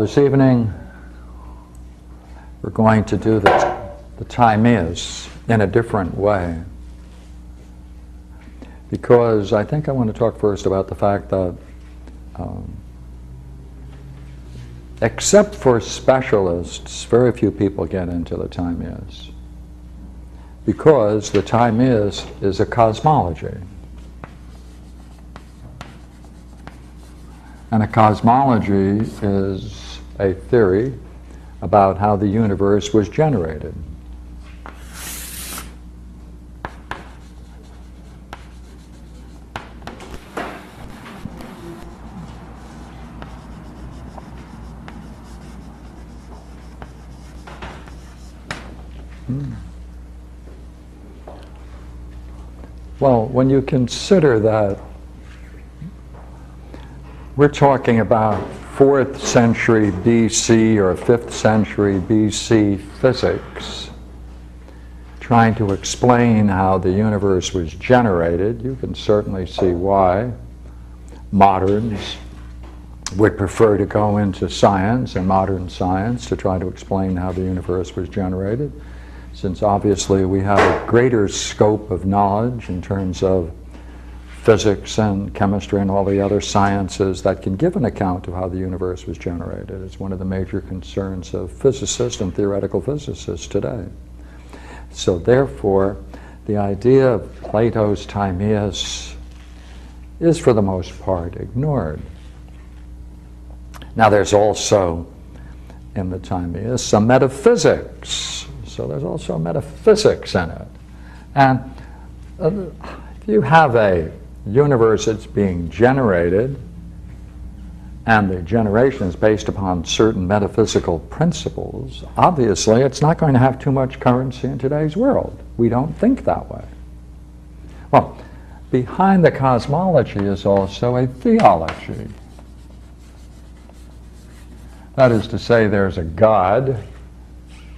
This evening we're going to do the, the is in a different way. Because I think I want to talk first about the fact that, um, except for specialists, very few people get into the Timaeus. Because the Timaeus is a cosmology. And a cosmology is a theory about how the universe was generated. Hmm. Well, when you consider that we're talking about 4th century BC or 5th century BC physics, trying to explain how the universe was generated. You can certainly see why moderns would prefer to go into science and modern science to try to explain how the universe was generated, since obviously we have a greater scope of knowledge in terms of physics and chemistry and all the other sciences that can give an account of how the universe was generated. It's one of the major concerns of physicists and theoretical physicists today. So therefore, the idea of Plato's Timaeus is for the most part ignored. Now there's also in the Timaeus some metaphysics. So there's also metaphysics in it. And uh, if you have a universe that's being generated, and the generation is based upon certain metaphysical principles, obviously it's not going to have too much currency in today's world. We don't think that way. Well, behind the cosmology is also a theology. That is to say, there's a God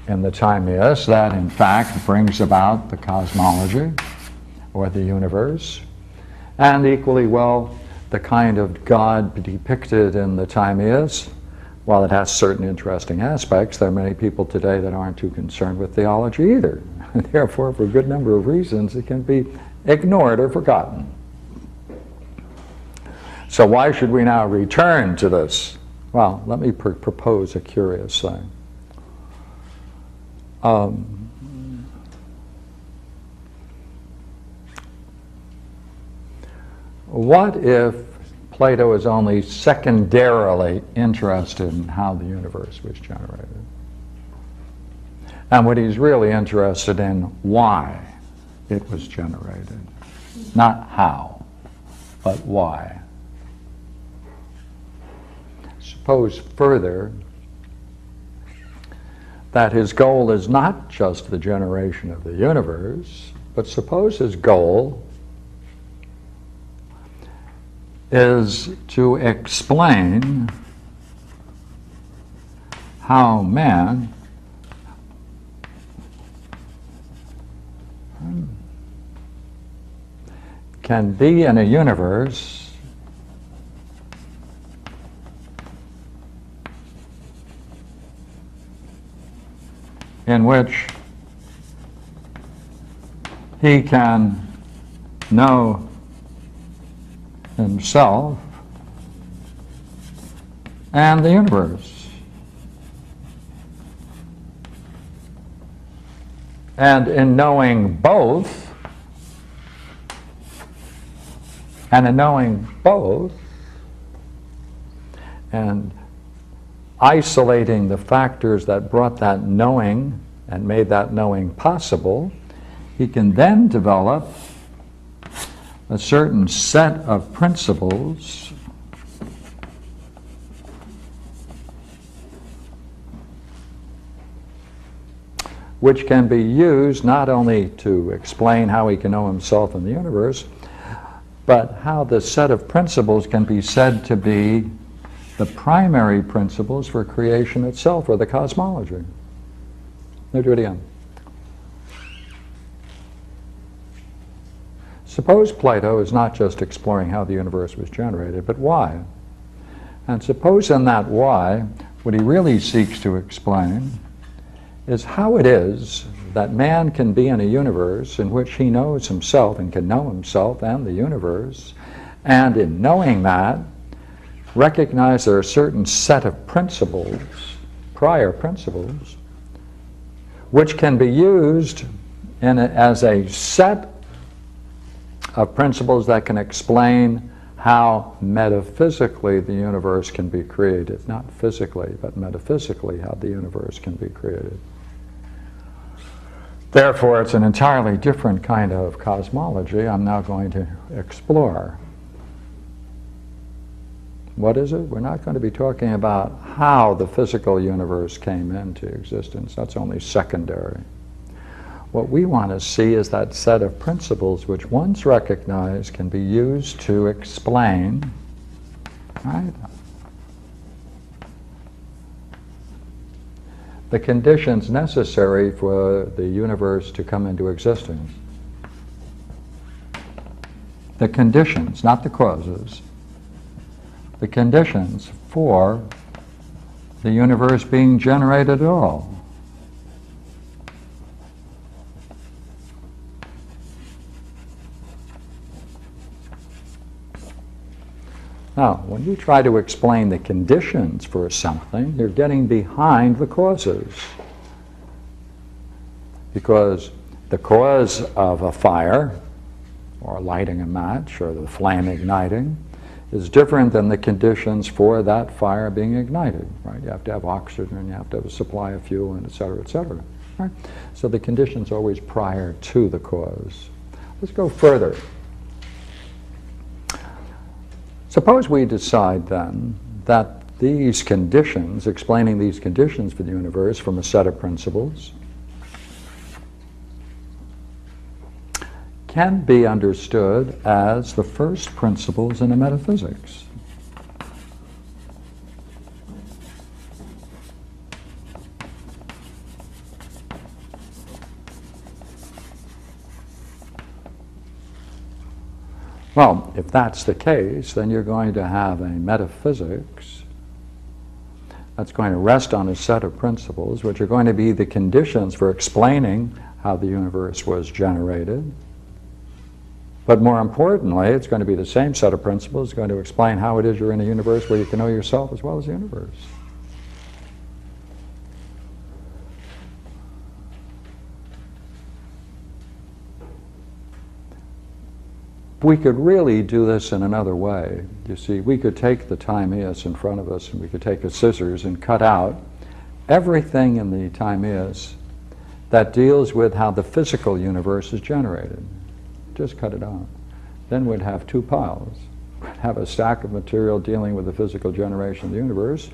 in the Timaeus that, in fact, brings about the cosmology or the universe and equally well the kind of God depicted in the Timaeus. While it has certain interesting aspects, there are many people today that aren't too concerned with theology either. Therefore, for a good number of reasons, it can be ignored or forgotten. So why should we now return to this? Well, let me pr propose a curious thing. Um, What if Plato is only secondarily interested in how the universe was generated? And what he's really interested in, why it was generated. Not how, but why. Suppose further that his goal is not just the generation of the universe, but suppose his goal is to explain how man can be in a universe in which he can know himself and the universe. And in knowing both, and in knowing both, and isolating the factors that brought that knowing and made that knowing possible, he can then develop a certain set of principles which can be used not only to explain how he can know himself and the universe, but how the set of principles can be said to be the primary principles for creation itself or the cosmology. Let do it again. Suppose Plato is not just exploring how the universe was generated, but why. And suppose in that why, what he really seeks to explain is how it is that man can be in a universe in which he knows himself and can know himself and the universe, and in knowing that, recognize there are a certain set of principles, prior principles, which can be used a, as a set of principles that can explain how metaphysically the universe can be created. Not physically, but metaphysically how the universe can be created. Therefore, it's an entirely different kind of cosmology I'm now going to explore. What is it? We're not going to be talking about how the physical universe came into existence. That's only secondary. What we want to see is that set of principles which, once recognized, can be used to explain, right, the conditions necessary for the universe to come into existence. The conditions, not the causes, the conditions for the universe being generated at all. Now, when you try to explain the conditions for something, you're getting behind the causes. Because the cause of a fire, or lighting a match, or the flame igniting, is different than the conditions for that fire being ignited, right? You have to have oxygen, you have to have a supply of fuel, and et cetera, et cetera. Right? So the condition's always prior to the cause. Let's go further. Suppose we decide then that these conditions, explaining these conditions for the universe from a set of principles, can be understood as the first principles in a metaphysics. Well, if that's the case, then you're going to have a metaphysics that's going to rest on a set of principles which are going to be the conditions for explaining how the universe was generated. But more importantly, it's going to be the same set of principles going to explain how it is you're in a universe where you can know yourself as well as the universe. We could really do this in another way. You see, we could take the timaeus in front of us and we could take a scissors and cut out everything in the timaeus that deals with how the physical universe is generated. Just cut it out. Then we'd have two piles. We'd have a stack of material dealing with the physical generation of the universe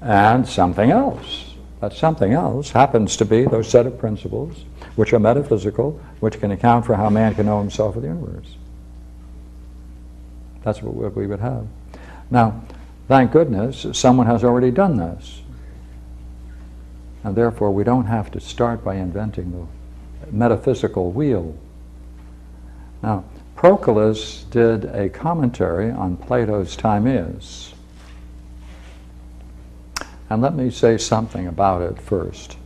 and something else. That something else happens to be those set of principles which are metaphysical, which can account for how man can know himself in the universe. That's what we would have. Now, thank goodness someone has already done this. And therefore, we don't have to start by inventing the metaphysical wheel. Now, Proclus did a commentary on Plato's Timaeus. And let me say something about it first.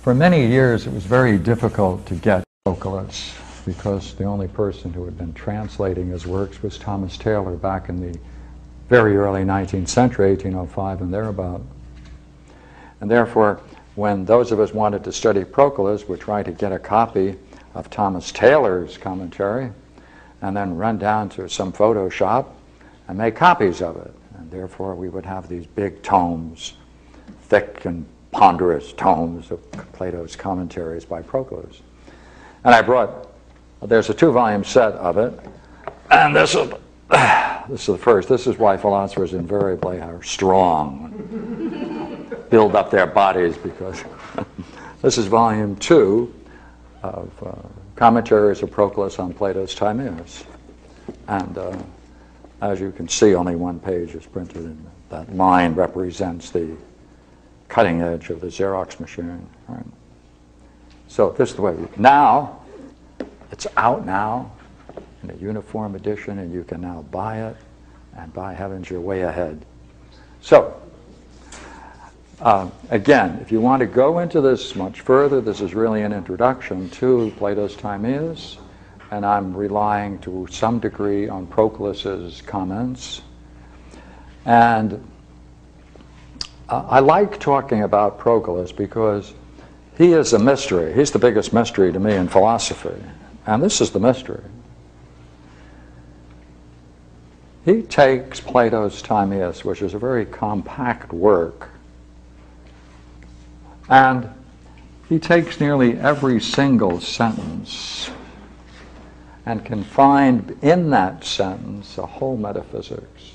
For many years, it was very difficult to get Proclus because the only person who had been translating his works was Thomas Taylor back in the very early 19th century, 1805 and thereabout. And therefore, when those of us wanted to study Proclus would try to get a copy of Thomas Taylor's commentary and then run down to some photo shop and make copies of it. And therefore, we would have these big tomes, thick and ponderous tomes of Plato's commentaries by Proclus. And I brought there's a two-volume set of it, and this is this is the first. This is why philosophers invariably are strong, build up their bodies because this is volume two of uh, commentaries of Proclus on Plato's Timaeus, and uh, as you can see, only one page is printed, and that line represents the cutting edge of the Xerox machine. Right? So this is the way. We, now it's out now in a uniform edition, and you can now buy it And by heavens, you're way ahead. So, uh, again, if you want to go into this much further, this is really an introduction to Plato's Timaeus, and I'm relying to some degree on Proclus's comments. And uh, I like talking about Proclus because he is a mystery. He's the biggest mystery to me in philosophy. And this is the mystery. He takes Plato's Timaeus, which is a very compact work, and he takes nearly every single sentence and can find in that sentence a whole metaphysics.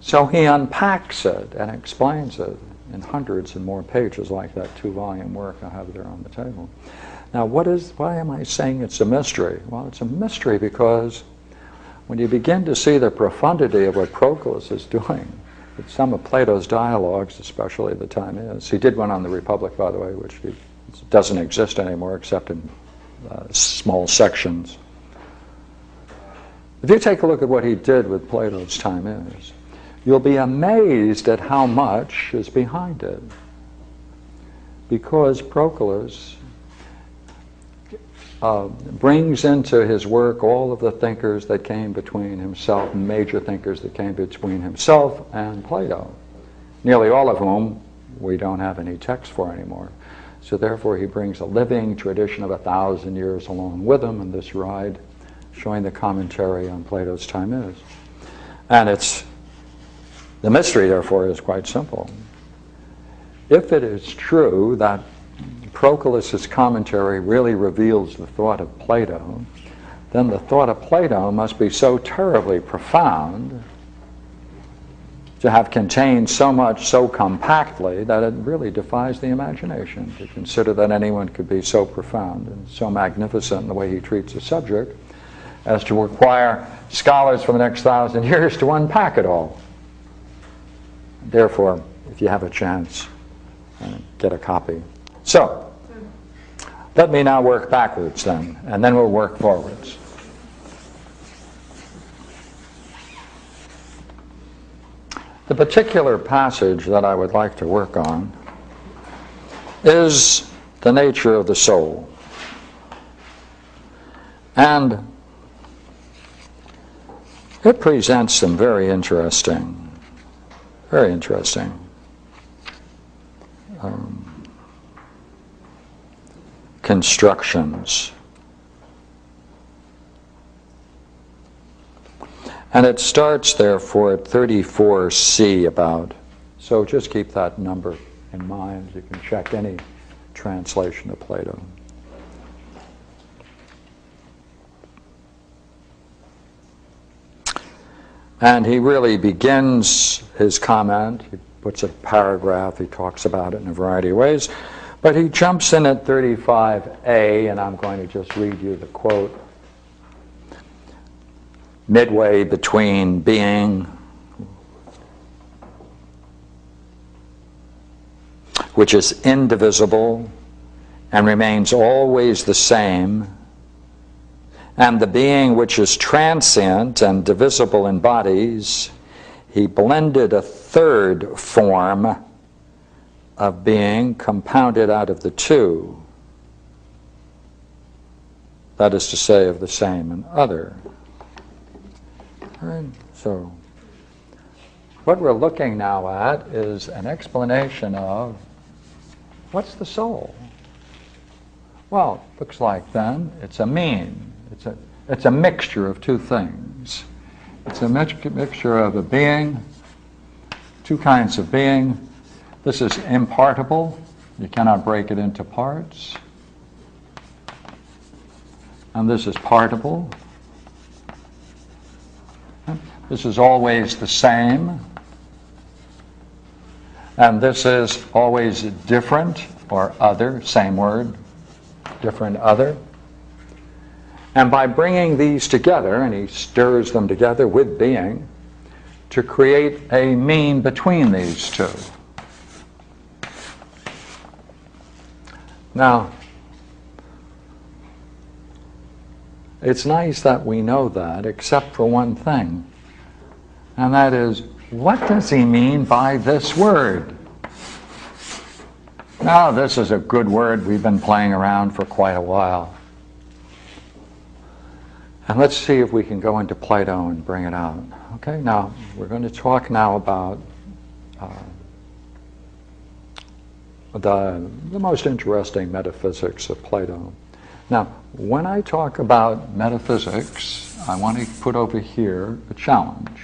So he unpacks it and explains it in hundreds and more pages, like that two volume work I have there on the table. Now, what is, why am I saying it's a mystery? Well, it's a mystery because when you begin to see the profundity of what Proclus is doing, with some of Plato's dialogues, especially the Timaeus, he did one on the Republic, by the way, which doesn't exist anymore except in uh, small sections. If you take a look at what he did with Plato's Timaeus, you'll be amazed at how much is behind it. Because Proclus uh, brings into his work all of the thinkers that came between himself, major thinkers that came between himself and Plato, nearly all of whom we don't have any text for anymore. So therefore he brings a living tradition of a thousand years along with him in this ride, showing the commentary on Plato's Timaeus. And it's the mystery, therefore, is quite simple. If it is true that Proclus's commentary really reveals the thought of Plato, then the thought of Plato must be so terribly profound to have contained so much so compactly that it really defies the imagination to consider that anyone could be so profound and so magnificent in the way he treats a subject as to require scholars for the next thousand years to unpack it all. Therefore, if you have a chance, uh, get a copy. So, let me now work backwards then, and then we'll work forwards. The particular passage that I would like to work on is the nature of the soul. And it presents some very interesting, very interesting um, constructions. And it starts, therefore, at 34c about. So just keep that number in mind. You can check any translation of Plato. And he really begins his comment. He puts a paragraph, he talks about it in a variety of ways. But he jumps in at 35a, and I'm going to just read you the quote. Midway between being, which is indivisible and remains always the same, and the being which is transient and divisible in bodies, he blended a third form of being compounded out of the two. That is to say, of the same and other. Right. So, what we're looking now at is an explanation of what's the soul? Well, looks like then it's a mean. It's a, it's a mixture of two things. It's a mixture of a being, two kinds of being, this is impartible. You cannot break it into parts. And this is partible. This is always the same. And this is always different or other, same word, different other. And by bringing these together, and he stirs them together with being, to create a mean between these two. Now, it's nice that we know that, except for one thing. And that is, what does he mean by this word? Now, this is a good word we've been playing around for quite a while. And let's see if we can go into Plato and bring it out. Okay, now we're going to talk now about uh, the, the most interesting metaphysics of Plato. Now, when I talk about metaphysics, I want to put over here a challenge.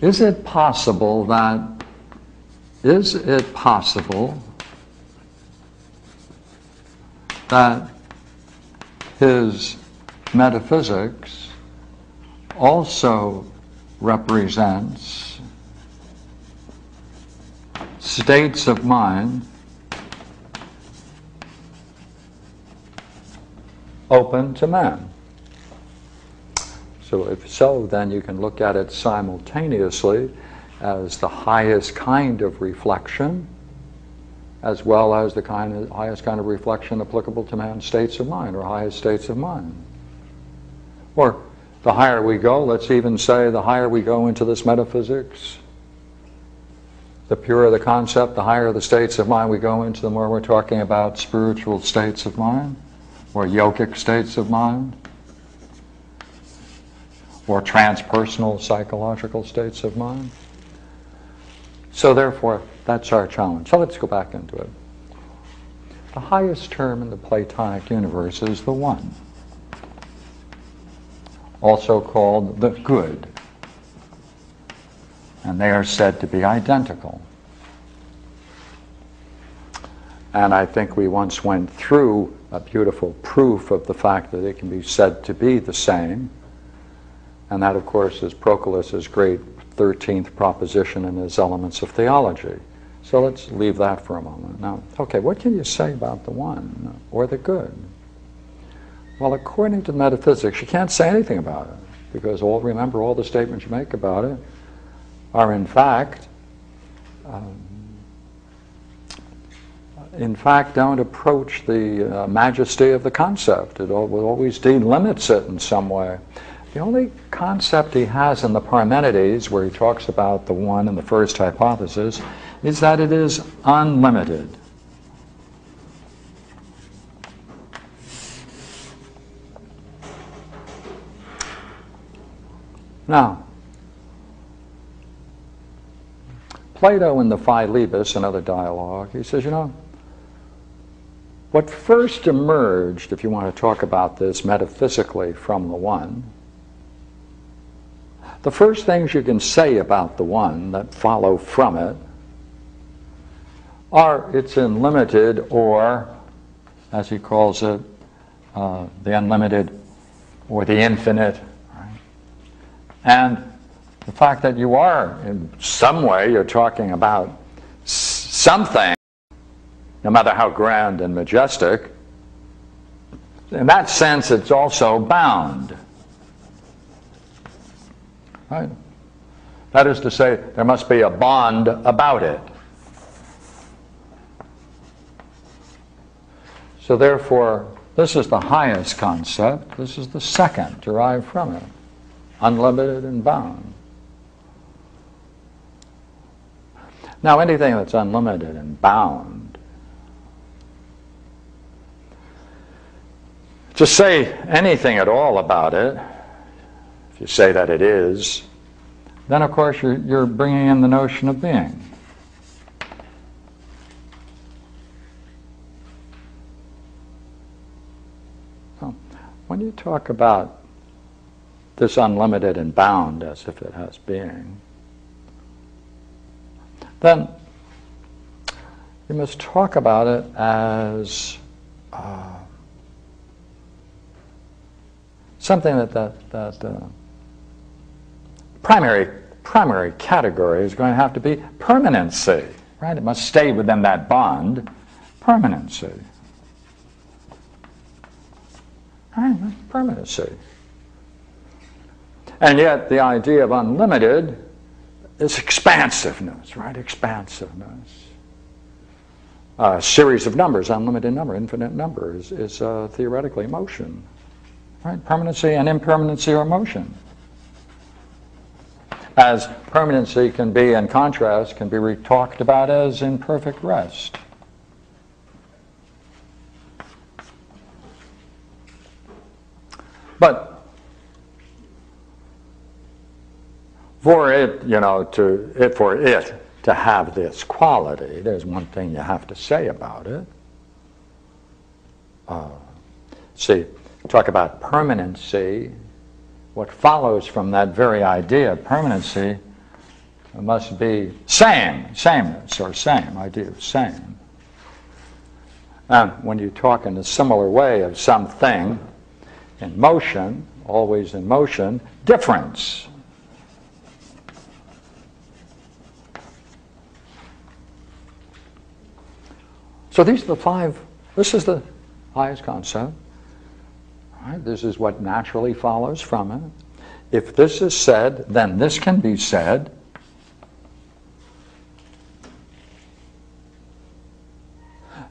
Is it possible that, is it possible that his metaphysics also represents states of mind open to man. So if so, then you can look at it simultaneously as the highest kind of reflection as well as the kind of, highest kind of reflection applicable to man's states of mind or highest states of mind. Or the higher we go, let's even say the higher we go into this metaphysics, the purer the concept, the higher the states of mind we go into, the more we're talking about spiritual states of mind or yogic states of mind or transpersonal psychological states of mind. So therefore, that's our challenge. So let's go back into it. The highest term in the Platonic universe is the One, also called the Good. And they are said to be identical. And I think we once went through a beautiful proof of the fact that it can be said to be the same. And that, of course, is Proclus's great 13th proposition in his Elements of Theology. So let's leave that for a moment. Now, okay, what can you say about the one or the good? Well, according to metaphysics, you can't say anything about it because all remember all the statements you make about it are in fact um, in fact don't approach the uh, majesty of the concept. It always delimits it in some way. The only concept he has in the Parmenides, where he talks about the one in the first hypothesis, is that it is unlimited. Now, Plato in the Philebus, another dialogue, he says, you know, what first emerged, if you want to talk about this metaphysically from the one, the first things you can say about the one that follow from it are it's unlimited or, as he calls it, uh, the unlimited or the infinite. And the fact that you are, in some way, you're talking about something, no matter how grand and majestic, in that sense, it's also bound. Right? That is to say, there must be a bond about it. So therefore, this is the highest concept. This is the second derived from it. Unlimited and bound. Now, anything that's unlimited and bound, to say anything at all about it, if you say that it is, then of course you're, you're bringing in the notion of being. When you talk about this unlimited and bound as if it has being, then you must talk about it as uh, something that the, that the primary primary category is going to have to be permanency, right? It must stay within that bond, permanency. Permanency. And yet the idea of unlimited is expansiveness, right? Expansiveness. a series of numbers, unlimited number, infinite number, is, is uh, theoretically motion. Right? Permanency and impermanency are motion. As permanency can be, in contrast, can be talked about as imperfect rest. But for it, you know, to it, for it to have this quality, there's one thing you have to say about it. Uh, see, talk about permanency. What follows from that very idea of permanency must be same, sameness, or same, idea of same. And when you talk in a similar way of something in motion, always in motion, difference. So these are the five, this is the highest concept. Right? This is what naturally follows from it. If this is said, then this can be said.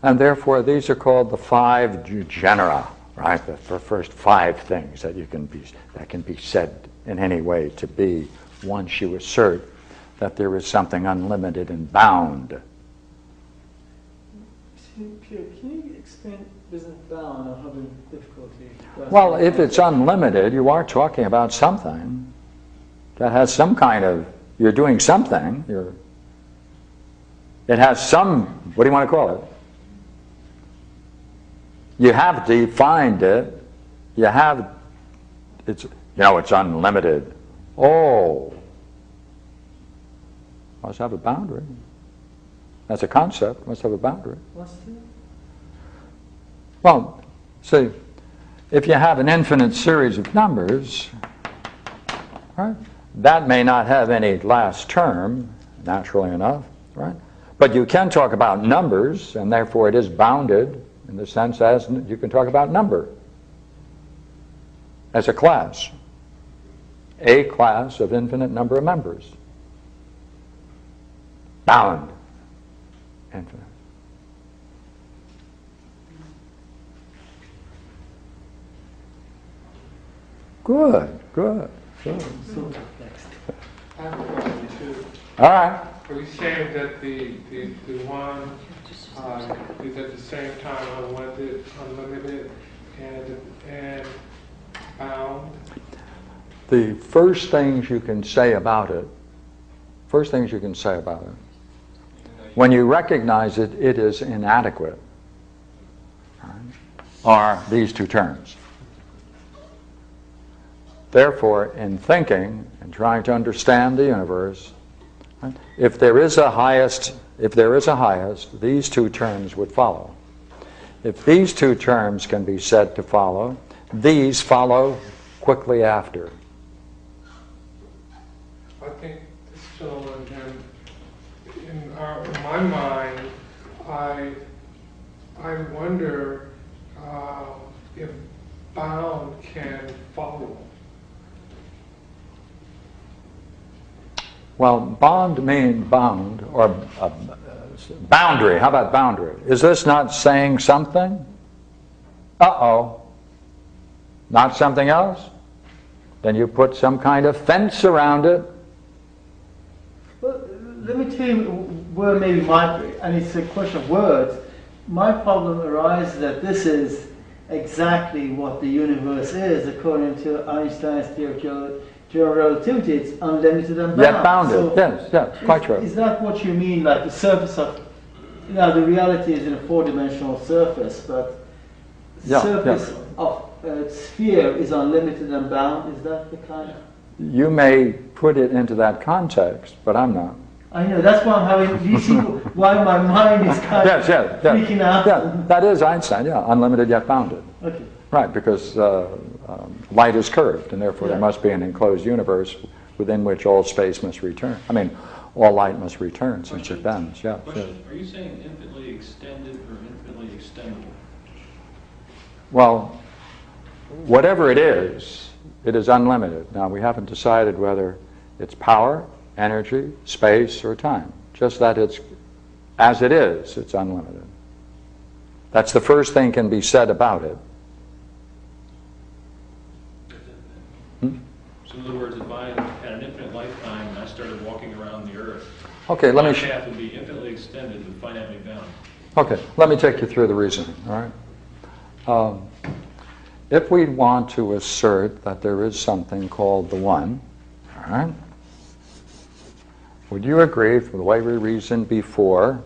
And therefore, these are called the five genera, right? The first five things that you can be that can be said in any way to be once you assert that there is something unlimited and bound. Pierre, can you business bound? I'm having difficulty. Well, if it's unlimited, you are talking about something that has some kind of, you're doing something. You're, it has some, what do you want to call it? You have defined it. You have, it's, you know, it's unlimited. Oh, must have a boundary. That's a concept, must have a boundary. What's the? Well, see, if you have an infinite series of numbers, right, that may not have any last term, naturally enough, right? But you can talk about numbers, and therefore it is bounded in the sense as you can talk about number as a class, a class of infinite number of members. Bound. Infinite. Good, good, good. So next. I have a question too. All right. Are you saying that the, the, the one, uh, is at the same time unlimited, unlimited and, and bound? The first things you can say about it, first things you can say about it, when you recognize it, it is inadequate, right, are these two terms. Therefore, in thinking and trying to understand the universe, right, if there is a highest, if there is a highest, these two terms would follow. If these two terms can be said to follow, these follow quickly after. I think this gentleman, and in our, in my mind, I, I wonder, uh, if bound can follow. Well, bond mean bound or boundary. How about boundary? Is this not saying something? Uh-oh. Not something else? Then you put some kind of fence around it. Well, let me tell you where maybe my, and it's a question of words, my problem arises that this is exactly what the universe is according to Einstein's theory of general- relativity. It's unlimited and bound. Yet bounded. So yes, yes, quite is, true. Is that what you mean, like the surface of, you know, the reality is in a four-dimensional surface, but the Yeah, surface yeah. of a sphere is unlimited and bound? Is that the kind of... You may put it into that context, but I'm not. I know, that's why I'm having, do you see why my mind is kind Yes, of yes, yes. freaking out? Yeah, that is Einstein, yeah, unlimited yet bounded. Okay. Right, because uh, um, light is curved, and therefore there must be an enclosed universe within which all space must return. I mean, all light must return since it bends, yeah. yeah. Question, are you saying infinitely extended or infinitely extendable? Well, whatever it is, it is unlimited. Now, we haven't decided whether it's power, energy, space, or time. Just that it's, as it is, it's unlimited. That's the first thing can be said about it. So in other words, if I had an infinite lifetime and I started walking around the earth, Okay, let me. my sh- path would be infinitely extended and finitely bound. Okay, let me take you through the reasoning, all right? Um, If we want to assert that there is something called the One, all right? Would you agree, from the way we reasoned before,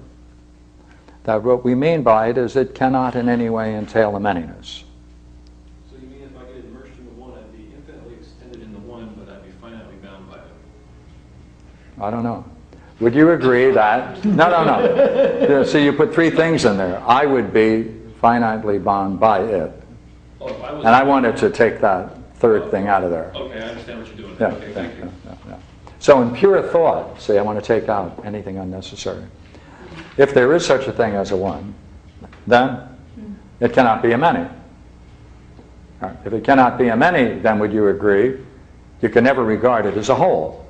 that what we mean by it is it cannot in any way entail a manyness? I don't know. Would you agree that, no, no, no. See, you put three things in there. I would be finitely bound by it. Oh, I. And I wanted to take that third thing out of there. Okay, I understand what you're doing. Yeah, Okay, yeah, thank you. yeah, yeah, yeah. So in pure thought, say I want to take out anything unnecessary. If there is such a thing as a one, then it cannot be a many. Right, If it cannot be a many, then would you agree you can never regard it as a whole?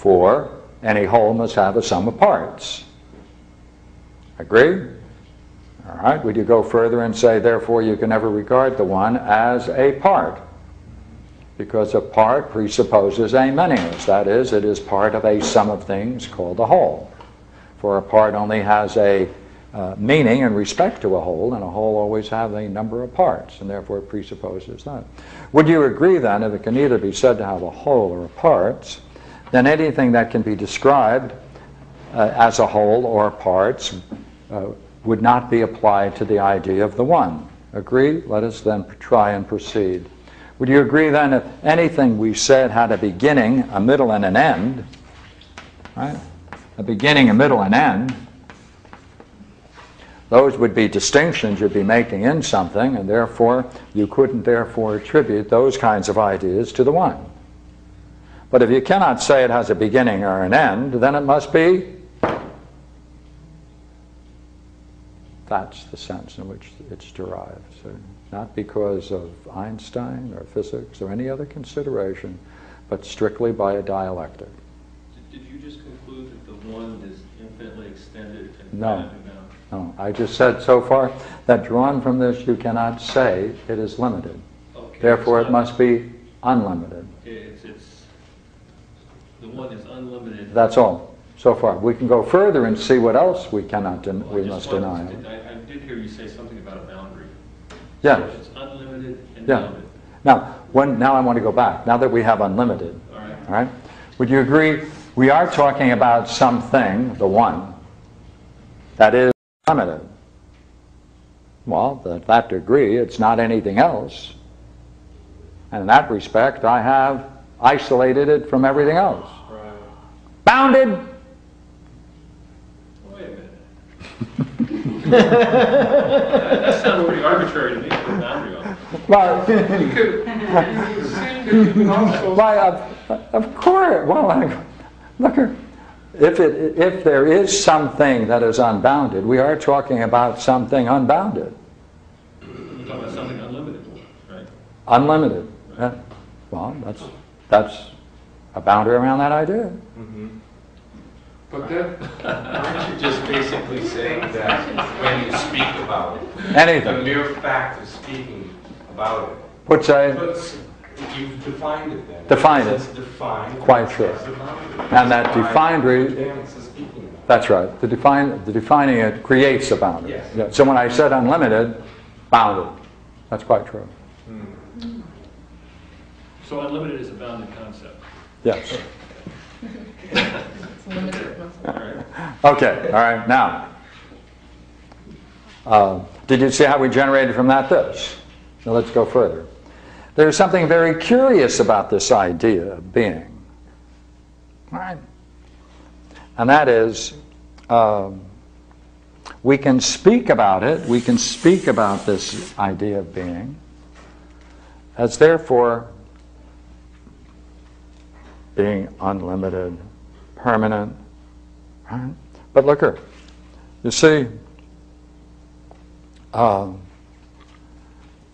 For any whole must have a sum of parts. Agree? All right, would you go further and say, therefore, you can never regard the one as a part? Because a part presupposes a manyness. That is, it is part of a sum of things called a whole. For a part only has a uh, meaning in respect to a whole, and a whole always have a number of parts, and therefore presupposes that. Would you agree then, if it can either be said to have a whole or a parts, then anything that can be described uh, as a whole or parts uh, would not be applied to the idea of the one. Agree? Let us then try and proceed. Would you agree then if anything we said had a beginning, a middle, and an end, right? A beginning, a middle, and an end, those would be distinctions you'd be making in something, and therefore you couldn't therefore attribute those kinds of ideas to the one. But if you cannot say it has a beginning or an end, then it must be. That's the sense in which it's derived. So not because of Einstein or physics or any other consideration, but strictly by a dialectic. Did you just conclude that the one is infinitely extended and No. No, I just said so far that drawn from this you cannot say it is limited. Okay, Therefore, it must be unlimited. One is unlimited. That's all, so far. We can go further and see what else we cannot, den- Well, I we just must wanted deny. to- I, I did hear you say something about a boundary. Yeah. So It's unlimited and Yeah. bounded. Now, when, now I want to go back, now that we have unlimited, All right. all right? Would you agree, we are talking about something, the one, that is limited. Well, to that degree, it's not anything else. And in that respect, I have isolated it from everything else. Right. Bounded, Wait a minute. That that sounds pretty arbitrary to me, to boundary it. well, You could, it seemed that you also. Why, of, of course. Well, I, look, if it if there is something that is unbounded, we are talking about something unbounded, We're talking about something unlimited, right? unlimited. Yeah. Well, that's that's a boundary around that idea. Mm-hmm. But that, Aren't you just basically saying that when you speak about it, the Anything mere fact of speaking about it, puts a puts, you've defined it then. Defined it. It's defined. Quite true. as a boundary. And that That's defined re- Dance is speaking about. That's right. The define the defining it creates a boundary. Yes. Yeah. So when I said unlimited, bounded. That's quite true. Hmm. So unlimited is a bounded concept. Yes. Okay, all right, now. uh, Did you see how we generated from that this? Now let's go further. There's something very curious about this idea of being. All right? And that is, um, we can speak about it, we can speak about this idea of being as therefore being unlimited, permanent, Right? But look here. You see, uh,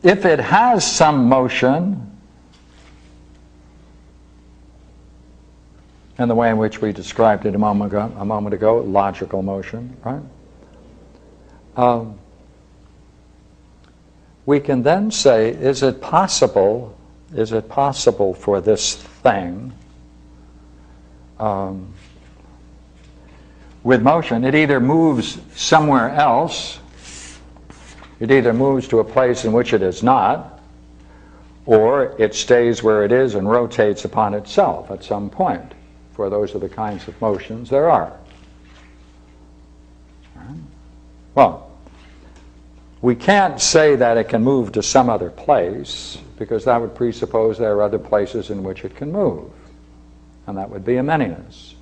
if it has some motion, in the way in which we described it a moment ago, a moment ago logical motion, right? Um, we can then say, is it possible, is it possible for this thing um, with motion, it either moves somewhere else, it either moves to a place in which it is not, or it stays where it is and rotates upon itself at some point. For those are the kinds of motions there are. Well, we can't say that it can move to some other place because that would presuppose there are other places in which it can move, and that would be a manyness.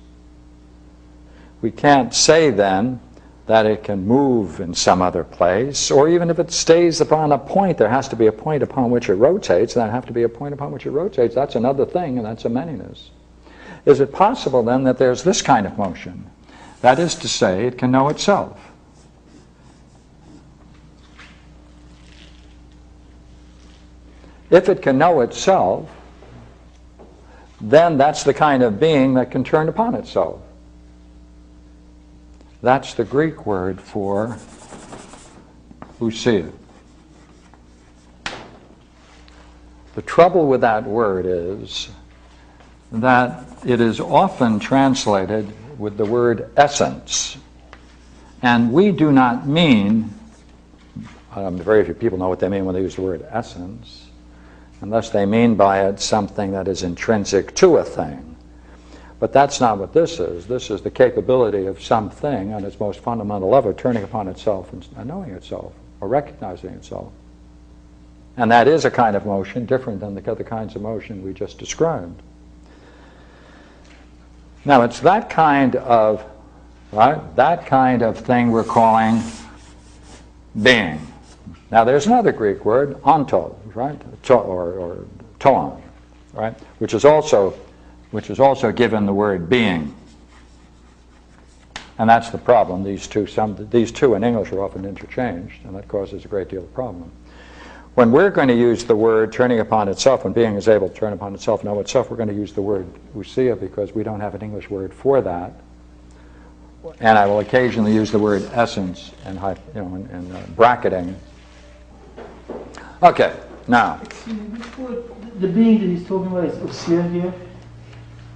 We can't say then that it can move in some other place, or even if it stays upon a point, there has to be a point upon which it rotates, and there have to be a point upon which it rotates. That's another thing, and that's a manyness. Is it possible then that there's this kind of motion? That is to say, it can know itself. If it can know itself, then that's the kind of being that can turn upon itself. That's the Greek word for ousia. The trouble with that word is that it is often translated with the word essence. And we do not mean, um, very few people know what they mean when they use the word essence, unless they mean by it something that is intrinsic to a thing. But that's not what this is. This is the capability of something on its most fundamental level turning upon itself and knowing itself or recognizing itself. And that is a kind of motion different than the other kinds of motion we just described. Now, it's that kind of, right, that kind of thing we're calling being. Now, there's another Greek word, ontos, right, to, or, or toon, right, which is also, which is also given the word being. And that's the problem. These two, some, these two in English are often interchanged, and that causes a great deal of problem. When we're going to use the word turning upon itself, when being is able to turn upon itself, know itself, we're going to use the word ousia because we don't have an English word for that. And I will occasionally use the word essence and you know, in, in uh, bracketing. Okay, now. Excuse me, which word, the being that he's talking about is ousia here?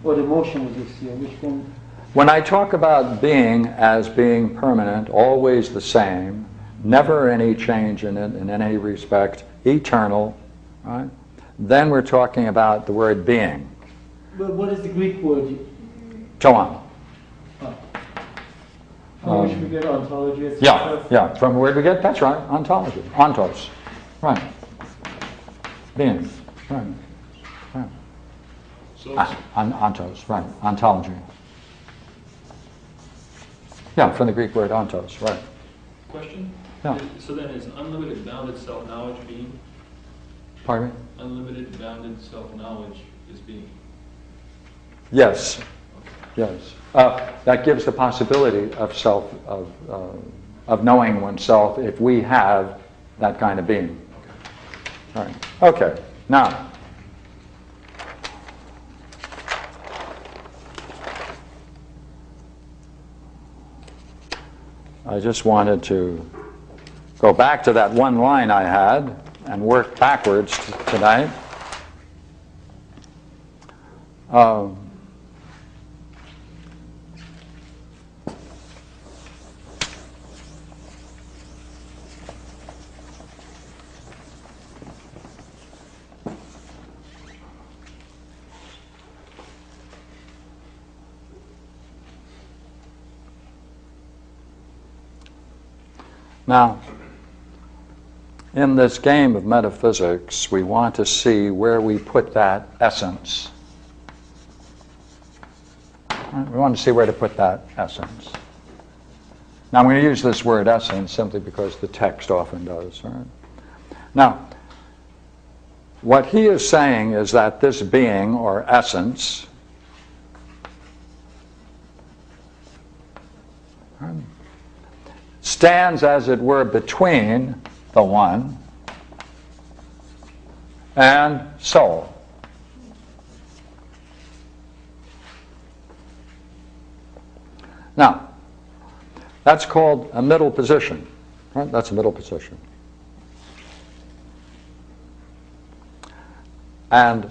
Or the motion was ousia? Which one? When I talk about being as being permanent, always the same, never any change in it in any respect, eternal, right? Then we're talking about the word being. But what is the Greek word? Toan. Oh. From which we get ontology? Yeah, yeah. From where we get, that's right, ontology. Ontos. Right. Being. Right. right. So, Ah, on, ontos, right. Ontology. Yeah, from the Greek word ontos, right. question? Yeah. So then is unlimited bounded self-knowledge being? Pardon me? Unlimited bounded self-knowledge is being? Yes. Yes. Uh, that gives the possibility of self, of, uh, of knowing oneself if we have that kind of being. All right. Okay. Now, I just wanted to go back to that one line I had and work backwards tonight. Um, Now, in this game of metaphysics, we want to see where we put that essence. We want to see where to put that essence. Now, I'm going to use this word essence simply because the text often does. right? Now, what he is saying is that this being or essence stands, as it were, between the one and soul. Now, that's called a middle position. Right? That's a middle position. And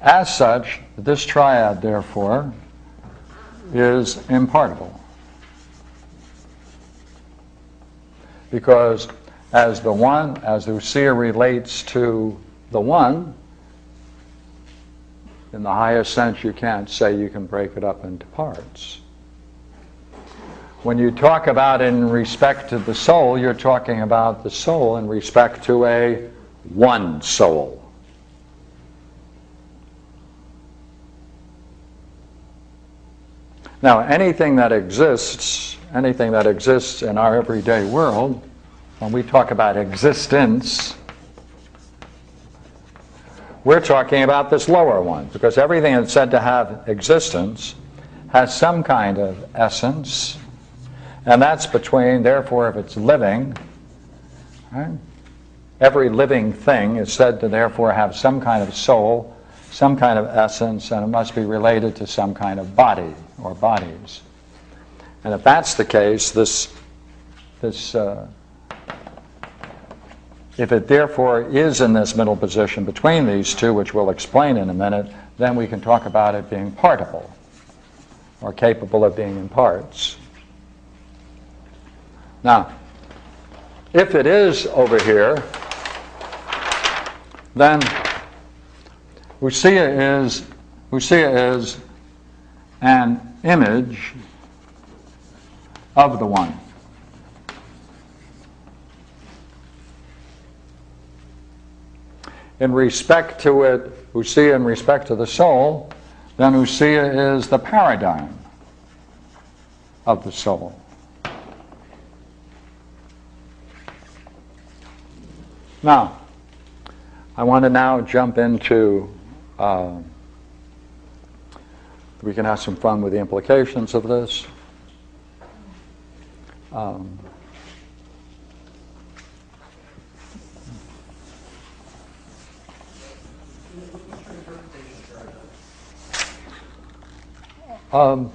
as such, this triad, therefore, is impartible. Because as the one, as the ousia relates to the one, in the highest sense, you can't say you can break it up into parts. When you talk about in respect to the soul, you're talking about the soul in respect to a one soul. Now, anything that exists, anything that exists in our everyday world, when we talk about existence, we're talking about this lower one, because everything that's said to have existence has some kind of essence, and that's between, therefore, if it's living, right? every living thing is said to therefore have some kind of soul, some kind of essence, and it must be related to some kind of body or bodies. And if that's the case, this, this uh, if it therefore is in this middle position between these two, which we'll explain in a minute, then we can talk about it being partible or capable of being in parts. Now, if it is over here, then ousia is ousia is an image of the one. in respect to it, ousia in respect to the soul, then ousia is the paradigm of the soul. Now, I want to now jump into, uh, we can have some fun with the implications of this. Um, Um,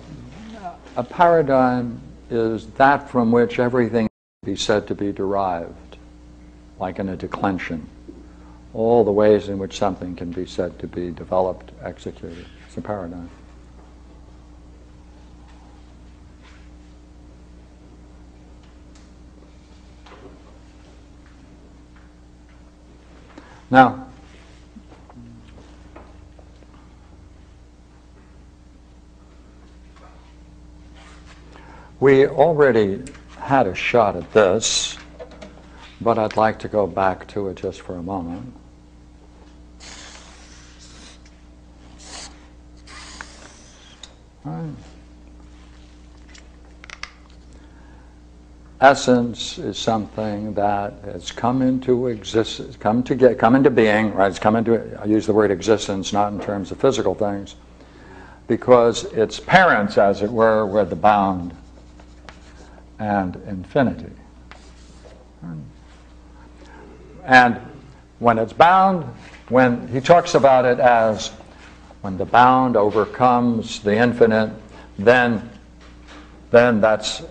a paradigm is that from which everything can be said to be derived, like in a declension. All the ways in which something can be said to be developed, executed. It's a paradigm. Now, We already had a shot at this, but I'd like to go back to it just for a moment. Right. Essence is something that has come into existence, come to get, come into being. Right? It's come into. I use the word existence not in terms of physical things, because its parents, as it were, were the bound and infinity. And when it's bound, when he talks about it as when the bound overcomes the infinite, then, then that's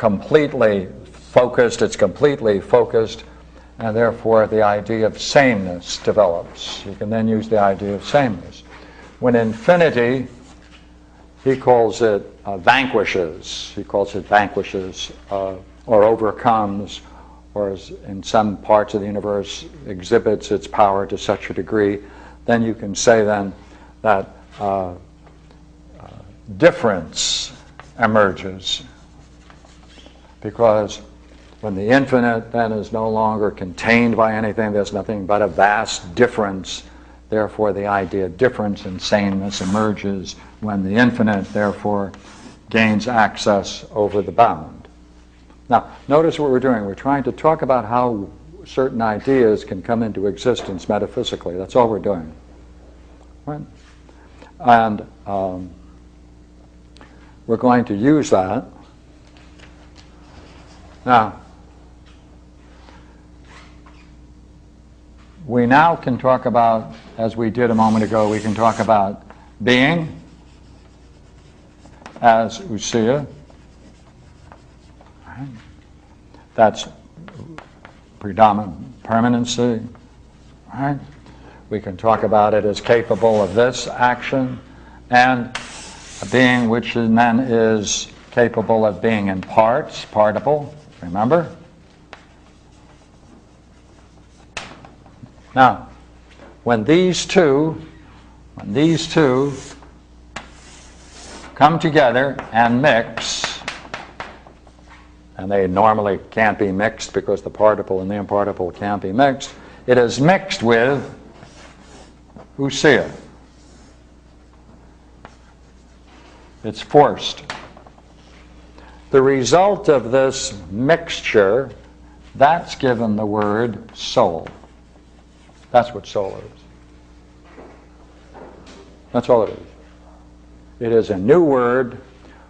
completely focused, it's completely focused, and therefore the idea of sameness develops. You can then use the idea of sameness. When infinity he calls it uh, vanquishes. He calls it vanquishes uh, or overcomes, or in some parts of the universe exhibits its power to such a degree. Then you can say then that uh, uh difference emerges because when the infinite then is no longer contained by anything, there's nothing but a vast difference. Therefore, the idea of difference and sameness emerges when the infinite, therefore, gains access over the bound. Now, notice what we're doing. We're trying to talk about how certain ideas can come into existence metaphysically. That's all we're doing. Right? And um, we're going to use that. Now, we now can talk about, as we did a moment ago, we can talk about being, as ousia. That's predominant permanency. Right? We can talk about it as capable of this action, and a being which then is capable of being in parts, partible, remember? Now, when these two, when these two come together and mix, and they normally can't be mixed because the partible and the impartible can't be mixed, it is mixed with ousia. It's forced. The result of this mixture, that's given the word soul. That's what soul is. That's all it is. It is a new word.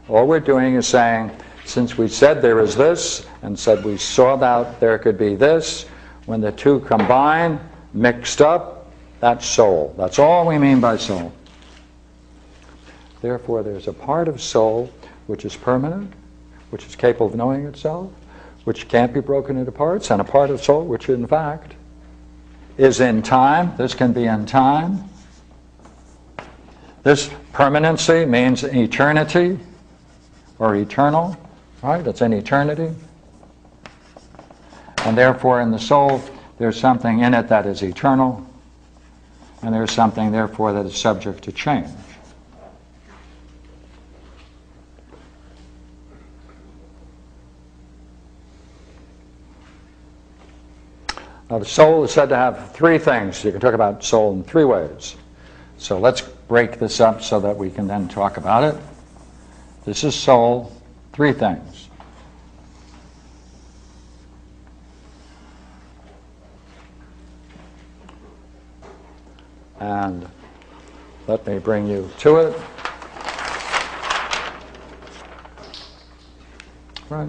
All we're doing is saying, since we said there is this, and said we saw that there could be this, when the two combine, mixed up, that's soul. That's all we mean by soul. Therefore, there's a part of soul which is permanent, which is capable of knowing itself, which can't be broken into parts, and a part of soul which, in fact, is in time. This can be in time. This permanency means eternity or eternal, right? It's in eternity. And therefore, in the soul, there's something in it that is eternal, and there's something, therefore, that is subject to change. Now, the soul is said to have three things. You can talk about soul in three ways. So let's break this up so that we can then talk about it. This is soul, three things. And let me bring you to it. Right.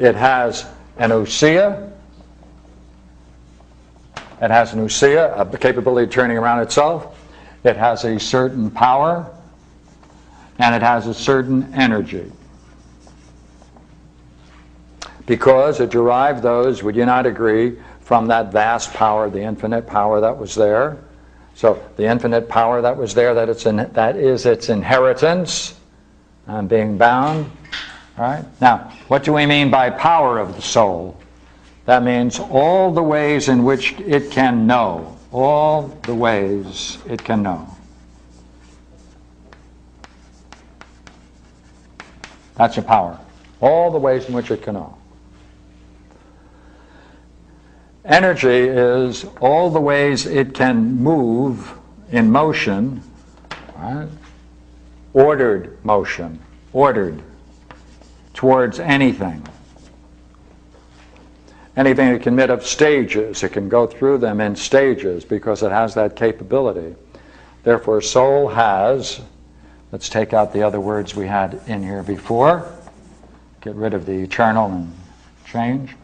It has an ousia, it has an ousia, a capability of turning around itself. It has a certain power, and it has a certain energy. Because it derived those, would you not agree, from that vast power, the infinite power that was there? So the infinite power that was there, that, it's in, that is its inheritance, and being bound. Right? Now, what do we mean by power of the soul? That means all the ways in which it can know. All the ways it can know. That's your power. All the ways in which it can know. Energy is all the ways it can move in motion, right? ordered motion, ordered towards anything anything that can admit of stages. It can go through them in stages because it has that capability. Therefore, soul has, let's take out the other words we had in here before, get rid of the eternal and change.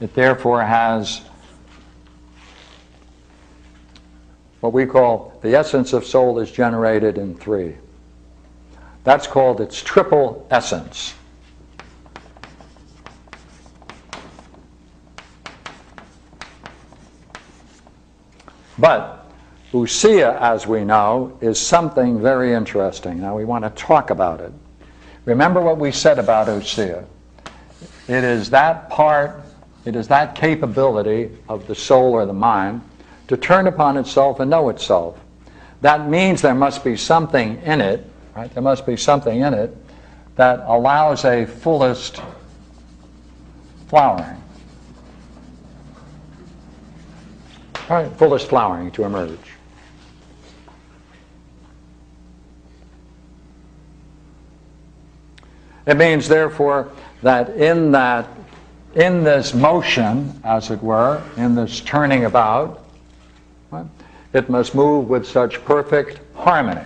It therefore has what we call the essence of soul is generated in three. That's called its triple essence. But ousia, as we know, is something very interesting. Now we want to talk about it. Remember what we said about ousia. It is that part, it is that capability of the soul or the mind to turn upon itself and know itself. That means there must be something in it, right? There must be something in it that allows a fullest flowering. Right, fullest flowering to emerge. It means, therefore, that in that, in this motion, as it were, in this turning about, it must move with such perfect harmony.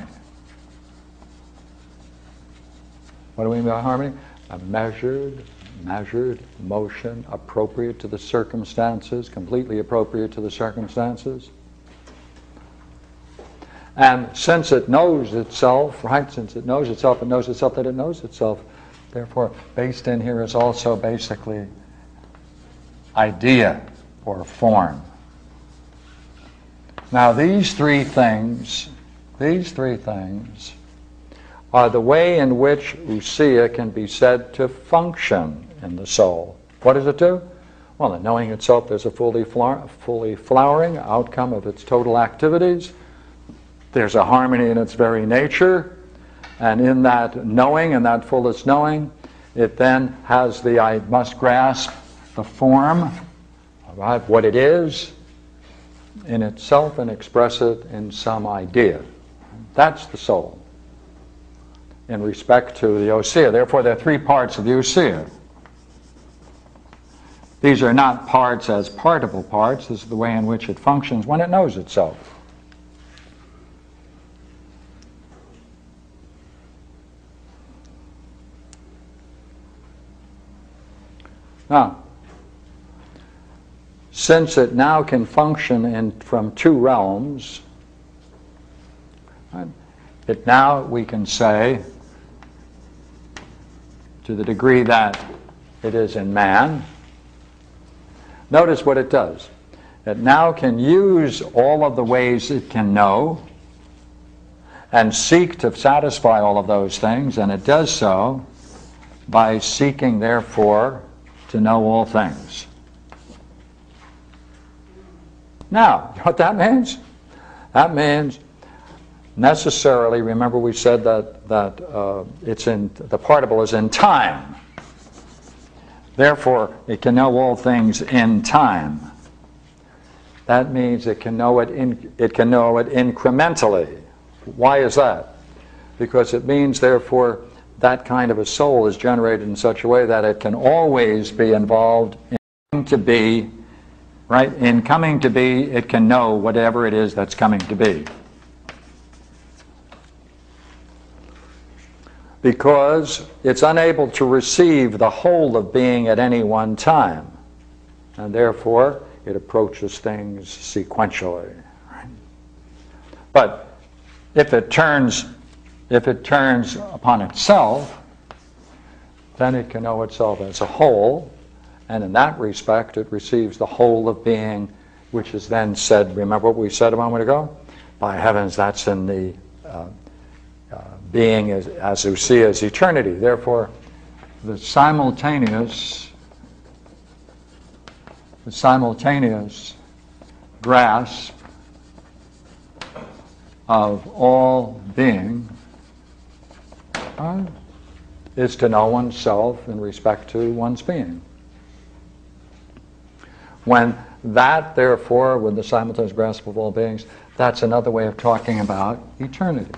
What do we mean by harmony? A measured, measured motion appropriate to the circumstances, completely appropriate to the circumstances. And since it knows itself, right, since it knows itself, it knows itself that it knows itself. Therefore, based in here is also basically idea or form. Now, these three things, these three things are the way in which ousia can be said to function in the soul. What does it do? Well, the knowing itself, there's a fully, fully flowering outcome of its total activities. There's a harmony in its very nature. And in that knowing, in that fullest knowing, it then has the I must grasp the form, right, what it is in itself and express it in some idea. That's the soul in respect to the ousia. Therefore, there are three parts of the ousia. These are not parts as partible parts. This is the way in which it functions when it knows itself. Now, since it now can function in, from two realms, it now we can say, to the degree that it is in man, notice what it does. It now can use all of the ways it can know and seek to satisfy all of those things, and it does so by seeking, therefore, to know all things. Now, what that means? That means necessarily, remember we said that, that uh, it's in, the partible is in time. Therefore, it can know all things in time. That means it can know it, in, it can know it incrementally. Why is that? Because it means, therefore, that kind of a soul is generated in such a way that it can always be involved in to be, right? In coming to be, it can know whatever it is that's coming to be. Because it's unable to receive the whole of being at any one time. And therefore, it approaches things sequentially. Right? But if it turns if it turns upon itself, then it can know itself as a whole, and in that respect, it receives the whole of being, which is then said. Remember what we said a moment ago? By heavens, that's in the uh, being as, as see as eternity. Therefore, the simultaneous, the simultaneous grasp of all being uh, is to know oneself in respect to one's being. When that, therefore, with the simultaneous grasp of all beings, that's another way of talking about eternity.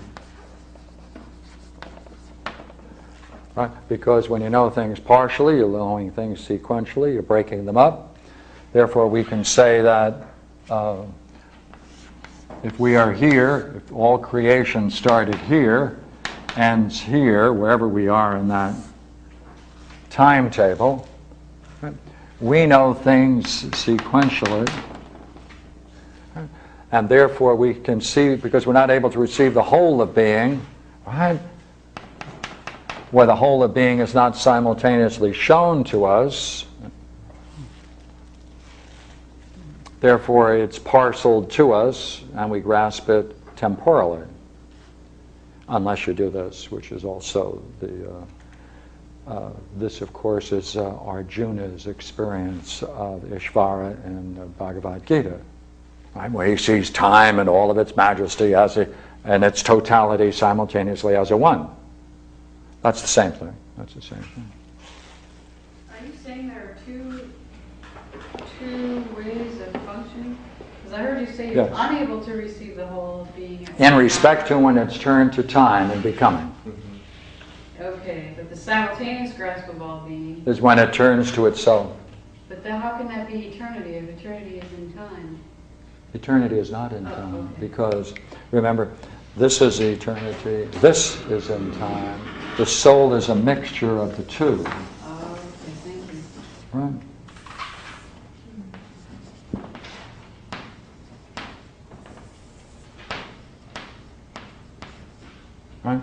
Right? Because when you know things partially, you're knowing things sequentially, you're breaking them up. Therefore, we can say that uh, if we are here, if all creation started here, ends here, wherever we are in that timetable. We know things sequentially. And therefore, we can see, because we're not able to receive the whole of being, right? Where the whole of being is not simultaneously shown to us, therefore, it's parceled to us, and we grasp it temporally unless you do this, which is also the, uh, uh, this of course is uh, Arjuna's experience of Ishvara in the Bhagavad Gita, right? where he sees time and all of its majesty as a, and its totality simultaneously as a one. That's the same thing. That's the same thing. Are you saying there are two, two ways of functioning? Because I heard you say you're Yes. unable to receive the whole of being. In respect to when it's turned to time and becoming, mm-hmm. Okay, but the simultaneous grasp of all being, is when it turns to itself. but then how can that be eternity if eternity is in time? Eternity is not in Oh, time okay. because, remember, this is eternity, this is in time. The soul is a mixture of the two. Oh, okay. Right. Right?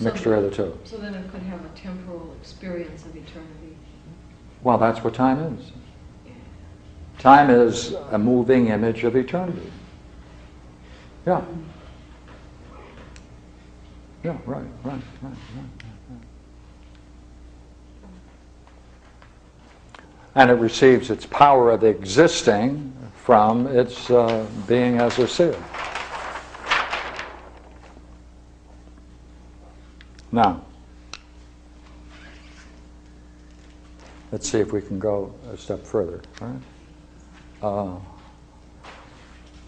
Mixture of the two. So then it could have a temporal experience of eternity. Well, that's what time is. Time is a moving image of eternity. Yeah. Yeah, right, right, right, right. right. And it receives its power of existing from its uh, being as a seer. Now, let's see if we can go a step further. right? Uh,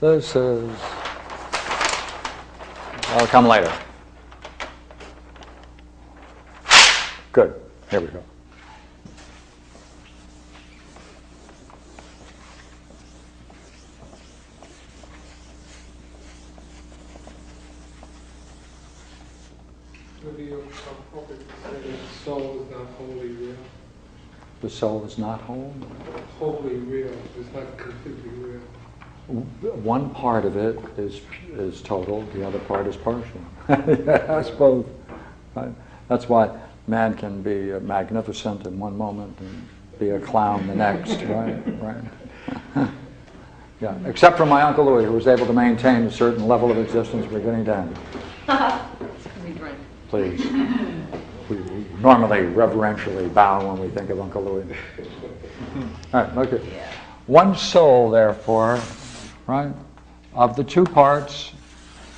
this is. I'll come later. Good. Here we go. Would be appropriate to say that the soul is not wholly real. The soul is not whole. Wholly real, it's not completely real. One part of it is, is total, the other part is partial. That's both. That's why man can be magnificent in one moment and be a clown the next, right? Right. yeah, except for my Uncle Louis, who was able to maintain a certain level of existence beginning to end. Please. We we normally reverentially bow when we think of Uncle Louis. All right, look at one soul, therefore, right, of the two parts.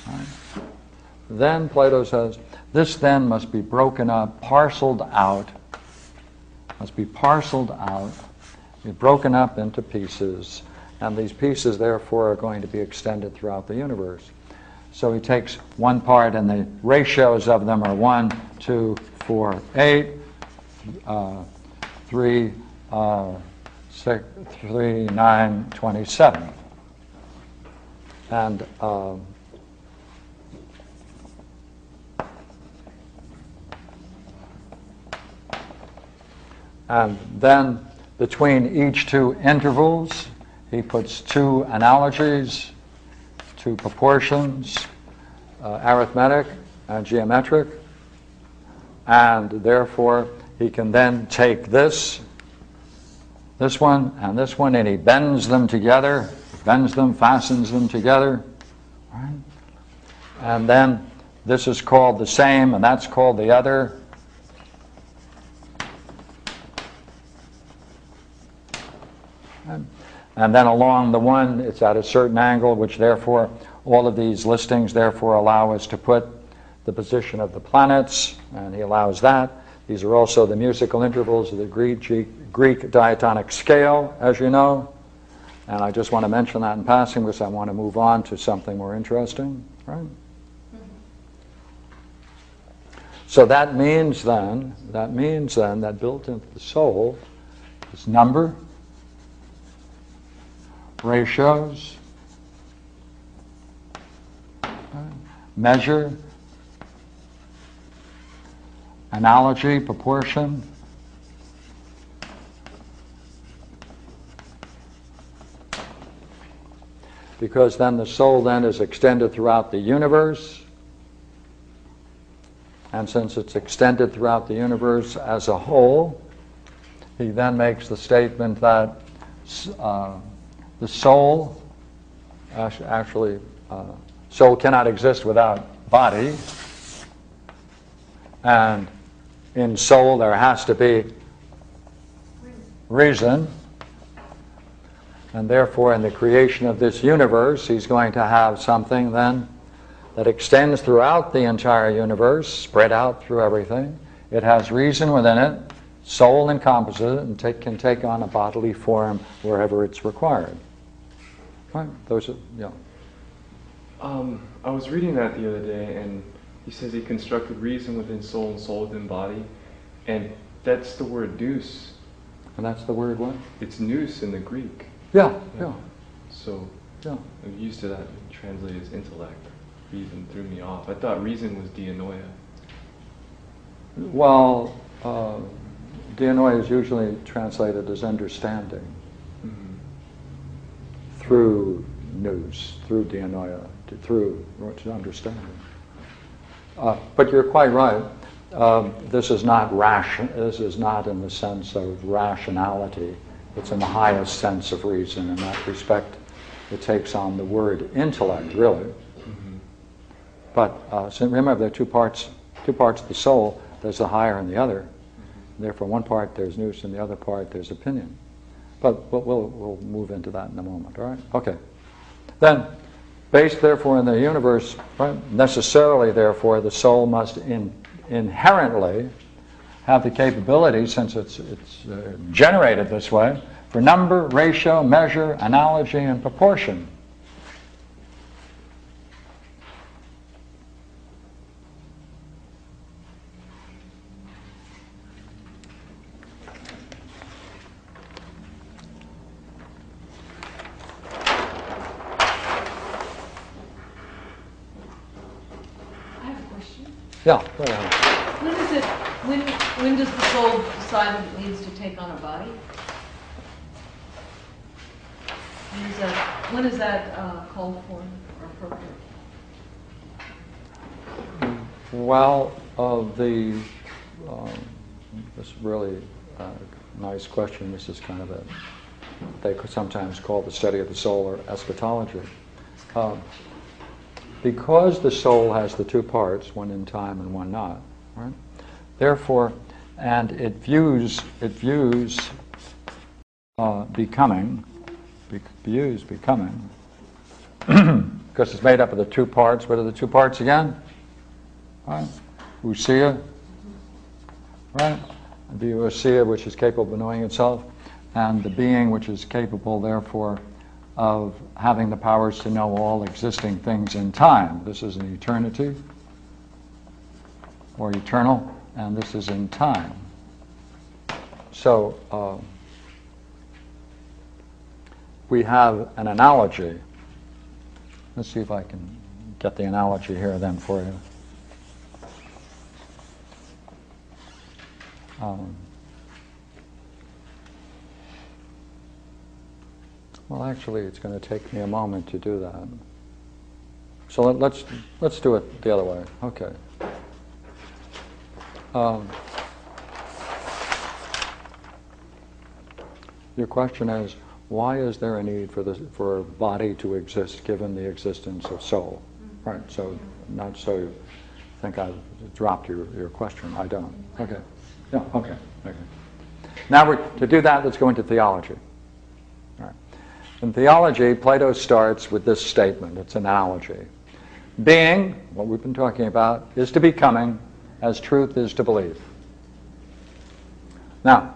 Right, then Plato says, this then must be broken up, parceled out, must be parceled out, be broken up into pieces, and these pieces, therefore, are going to be extended throughout the universe. So he takes one part, and the ratios of them are 1, 2, 4, 8, uh, 3, uh, 6, 3, 9, 27. And um, and then between each two intervals, he puts two analogies, two proportions, uh, arithmetic and geometric, and therefore he can then take this, this one, and this one, and he bends them together, bends them, fastens them together, right? and then this is called the same, and that's called the other. And- And then along the one, it's at a certain angle, which therefore, all of these listings therefore allow us to put the position of the planets, and he allows that. These are also the musical intervals of the Greek, Greek diatonic scale, as you know. And I just want to mention that in passing because I want to move on to something more interesting, right? So that means then, that means then that built into the soul is number, ratios, measure, analogy, proportion, because then the soul then is extended throughout the universe. And since it's extended throughout the universe as a whole, he then makes the statement that uh, the soul, actually, uh, soul cannot exist without body. And in soul, there has to be reason. And therefore, in the creation of this universe, he's going to have something then that extends throughout the entire universe, spread out through everything. It has reason within it, soul encompasses it, and take, can take on a bodily form wherever it's required. Right? Those are, yeah. Um, I was reading that the other day, and he says he constructed reason within soul and soul within body, and that's the word nous. And that's the word what? It's nous in the Greek. Yeah, yeah, So yeah. I'm used to that translated as intellect. Reason threw me off. I thought reason was dianoia. Well, uh, dianoia is usually translated as understanding. Through nous, through to- through to understanding. Uh, but you're quite right. Um, this is not ration. This is not in the sense of rationality. It's in the highest sense of reason. In that respect, it takes on the word intellect, really. But uh, so remember, there are two parts, two parts of the soul. There's the higher and the other. Therefore, one part there's nous, and the other part there's opinion. But we'll, we'll, move into that in a moment. All right? Okay. Then, based therefore in the universe, right, necessarily therefore, the soul must in, inherently have the capability, since it's, it's uh, generated this way, for number, ratio, measure, analogy, and proportion. I have a question. Yeah, go ahead. When is it, when, when does the soul decide that it needs to take on a body? When is that, when is that uh, called for or appropriate? Well, uh, the, um, this is really a nice question. This is kind of a, they sometimes call the study of the soul or eschatology. Um, because the soul has the two parts, one in time and one not, right? Therefore, and it views, it views uh, becoming, be- views becoming, because it's made up of the two parts. What are the two parts again? Right? Ousia, right? The ousia, which is capable of knowing itself, and the being, which is capable, therefore, of having the powers to know all existing things in time. This is an eternity, or eternal, and this is in time. So, uh, we have an analogy. Let's see if I can get the analogy here then for you. Um, well, actually, it's going to take me a moment to do that. So let, let's let's do it the other way. Okay. Um, your question is, why is there a need for the for a body to exist given the existence of soul? Right. So not so. You think I dropped your, your question. I don't. Okay. Yeah. Okay. Okay. Now we're to do that. Let's go into theology. In theology, Plato starts with this statement. It's an analogy. Being, what we've been talking about, is to becoming as truth is to believe. Now,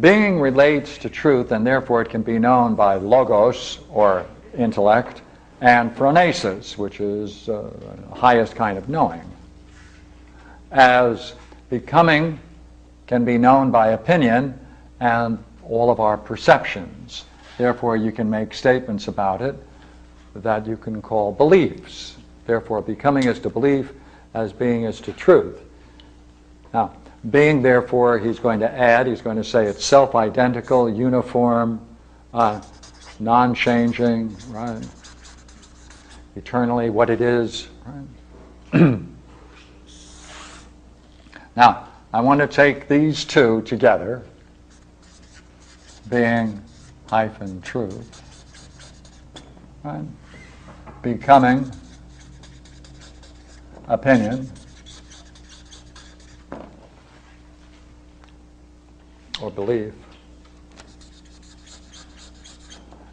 being relates to truth, and therefore it can be known by logos or intellect, and phronesis, which is uh, highest kind of knowing. As becoming can be known by opinion and all of our perceptions. Therefore, you can make statements about it that you can call beliefs. Therefore, becoming is to belief as being is to truth. Now, being, therefore, he's going to add, he's going to say it's self identical, uniform, uh, non changing, right? Eternally what it is, right? now, I want to take these two together being hyphen truth, right? becoming opinion or belief,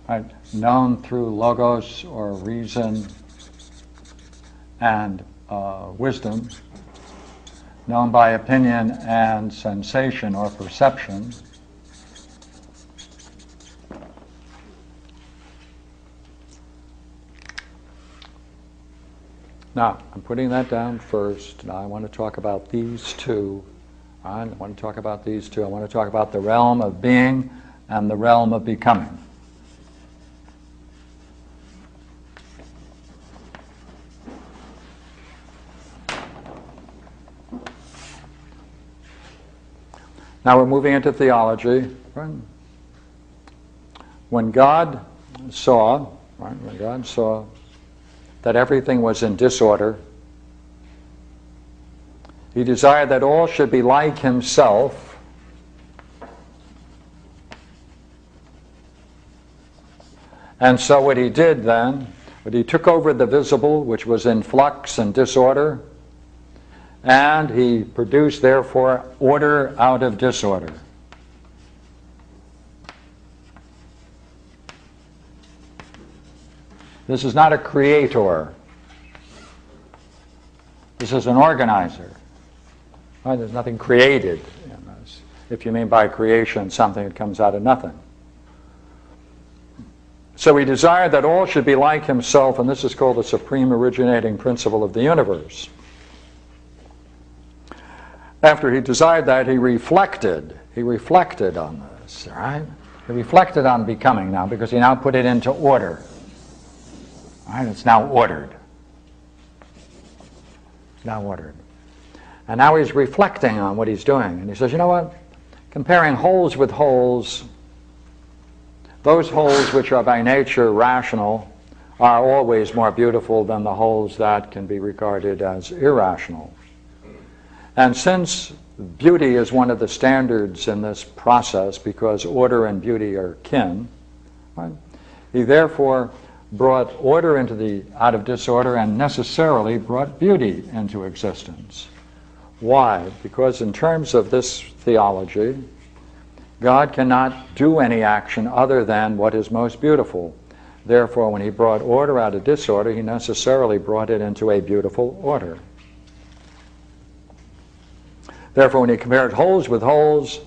right? known through logos or reason and uh, wisdom, known by opinion and sensation or perception. Now, I'm putting that down first. Now, I want to talk about these two. I want to talk about these two. I want to talk about the realm of being and the realm of becoming. Now we're moving into theology. When God saw, when God saw that everything was in disorder. He desired that all should be like himself. And so, what he did then, but he took over the visible, which was in flux and disorder, and he produced, therefore, order out of disorder. This is not a creator. This is an organizer. Right? There's nothing created in this. If you mean by creation something that comes out of nothing. So he desired that all should be like himself, and this is called the supreme originating principle of the universe. After he desired that, he reflected. He reflected on this, right? He reflected on becoming now because he now put it into order. Right? It's now ordered. It's now ordered. And now he's reflecting on what he's doing. And he says, you know what? Comparing wholes with wholes, those wholes which are by nature rational are always more beautiful than the wholes that can be regarded as irrational. And since beauty is one of the standards in this process because order and beauty are kin, right, he therefore brought order into the out of disorder and necessarily brought beauty into existence. Why? Because in terms of this theology, God cannot do any action other than what is most beautiful. Therefore, when he brought order out of disorder, he necessarily brought it into a beautiful order. Therefore, when he compared wholes with wholes,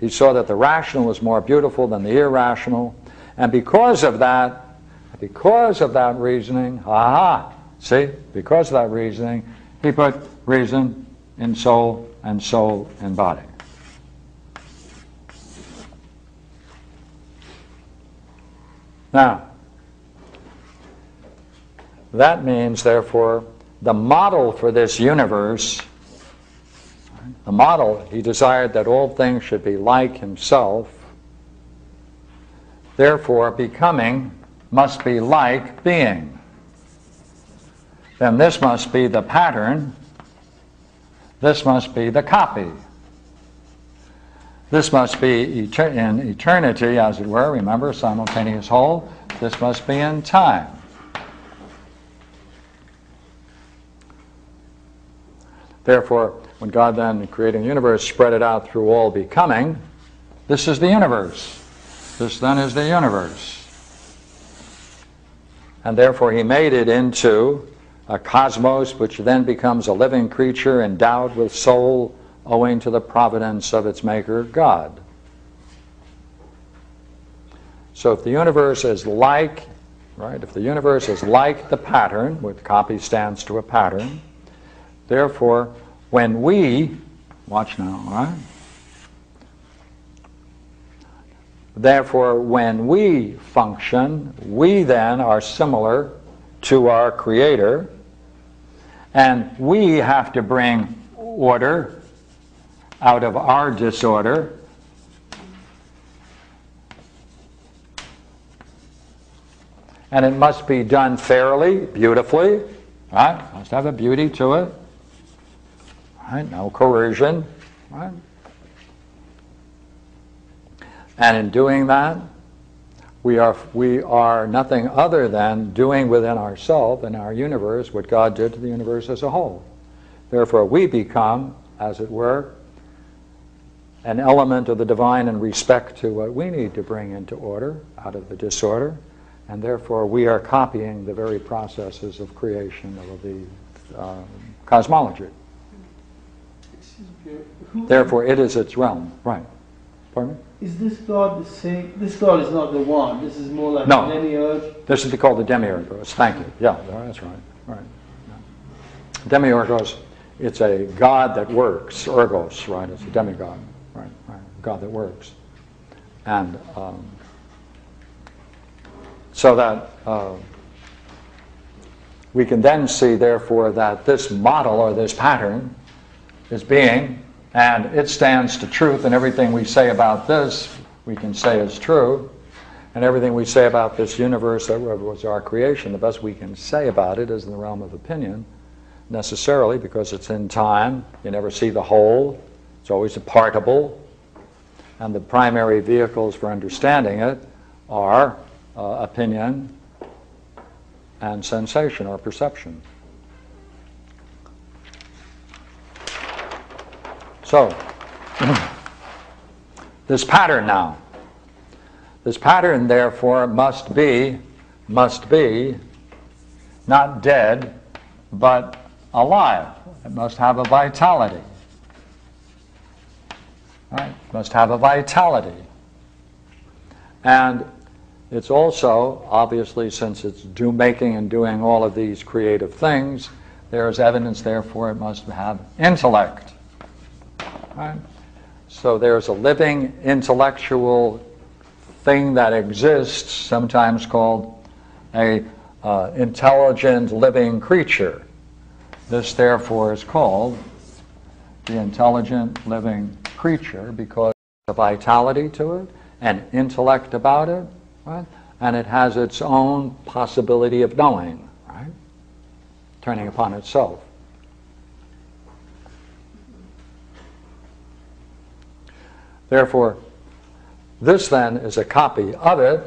he saw that the rational was more beautiful than the irrational. And because of that, because of that reasoning, aha, see, because of that reasoning, he put reason in soul and soul in body. Now, that means, therefore, the model for this universe, the model, he desired that all things should be like himself. Therefore, becoming must be like being. Then this must be the pattern. This must be the copy. This must be in eternity, as it were, remember, simultaneous whole. This must be in time. Therefore, when God then, creating the universe, spread it out through all becoming, this is the universe. This then is the universe. And therefore, He made it into a cosmos which then becomes a living creature endowed with soul owing to the providence of its maker, God. So if the universe is like, right, if the universe is like the pattern, which copy stands to a pattern, therefore, when we, watch now, all right? Therefore, when we function, we then are similar to our Creator, and we have to bring order out of our disorder. And it must be done fairly, beautifully, right? Must have a beauty to it, right? No coercion, right? And in doing that, we are, we are nothing other than doing within ourselves and our universe what God did to the universe as a whole. Therefore, we become, as it were, an element of the divine in respect to what we need to bring into order out of the disorder, and therefore we are copying the very processes of creation of the uh, cosmology. Therefore, it is its realm. Right. Pardon me? Is this God the same? This God is not the one. This is more like No. a demiurge. This is called the demiurgos. Thank you. Yeah, that's right. Right. Yeah. Demiurgos, it's a God that works. Ergos, right? It's a demigod. Right. right. God that works. And um, so that uh, we can then see, therefore, that this model or this pattern is being, and it stands to truth, and everything we say about this we can say is true. And everything we say about this universe that was our creation, the best we can say about it is in the realm of opinion, necessarily, because it's in time. You never see the whole, it's always a partible. And the primary vehicles for understanding it are uh, opinion and sensation or perception. So, this pattern now. This pattern, therefore, must be, must be not dead, but alive. It must have a vitality. Right? It must have a vitality. And it's also, obviously, since it's do making and doing all of these creative things, there is evidence, therefore, it must have intellect. Right? So there's a living intellectual thing that exists, sometimes called a uh, intelligent living creature. This, therefore, is called the intelligent living creature because of vitality to it and intellect about it, right? And it has its own possibility of knowing, right? Turning upon itself. Therefore, this then is a copy of it,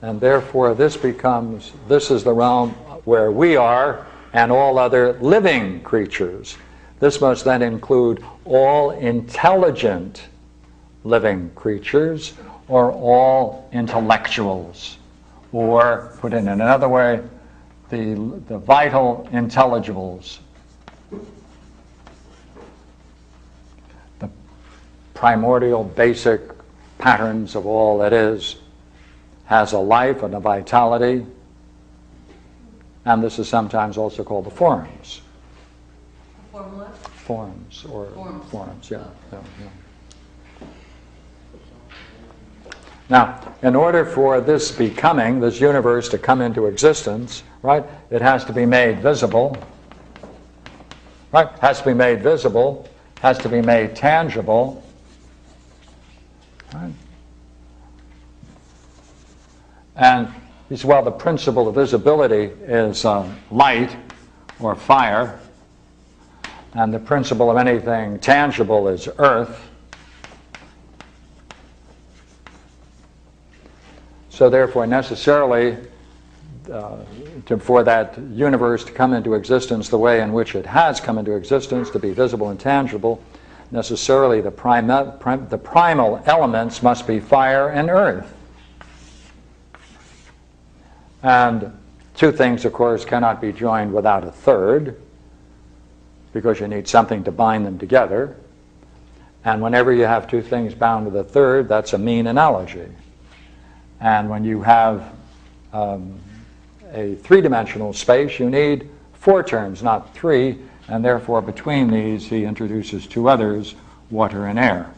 and therefore this becomes, this is the realm where we are and all other living creatures. This must then include all intelligent living creatures or all intellectuals. Or, put in another way, the, the vital intelligibles. Primordial basic patterns of all that is has a life and a vitality, and this is sometimes also called the forms. Formula? Forms or Forms. forms, yeah, yeah, yeah. Now, in order for this becoming, this universe to come into existence, right, it has to be made visible, right? Has to be made visible, has to be made tangible, right? And he said, well, the principle of visibility is uh, light or fire, and the principle of anything tangible is earth. So, therefore, necessarily, uh, to, for that universe to come into existence the way in which it has come into existence, to be visible and tangible, necessarily the, prim- prim- the primal elements must be fire and earth. And two things, of course, cannot be joined without a third, because you need something to bind them together. And whenever you have two things bound with a third, that's a mean analogy. And when you have um, a three dimensional space, you need four terms, not three, and therefore between these he introduces two others water and air.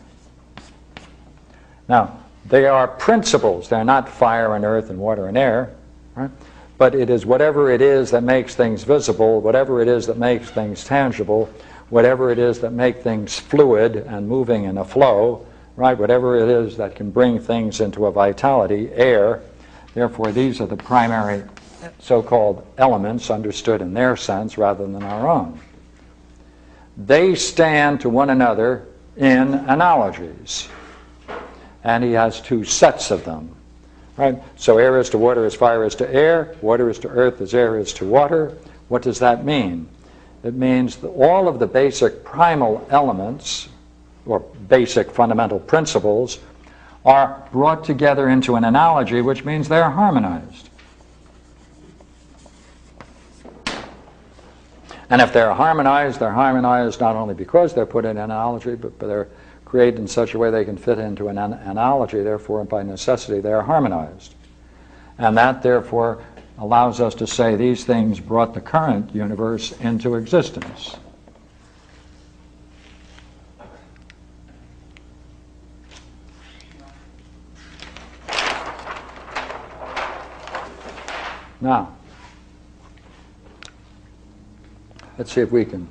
Now, they are principles, they're not fire and earth and water and air, right? But it is whatever it is that makes things visible, whatever it is that makes things tangible, whatever it is that makes things fluid and moving in a flow, right? Whatever it is that can bring things into a vitality, air. Therefore, these are the primary so-called elements understood in their sense rather than our own. They stand to one another in analogies. And he has two sets of them. Right? So air is to water as fire is to air, water is to earth as air is to water. What does that mean? It means that all of the basic primal elements, or basic fundamental principles, are brought together into an analogy, which means they're harmonized. And if they're harmonized, they're harmonized not only because they're put in analogy, but they're created in such a way they can fit into an an analogy, therefore, by necessity, they are harmonized. And that, therefore, allows us to say these things brought the current universe into existence. Now, let's see if we can.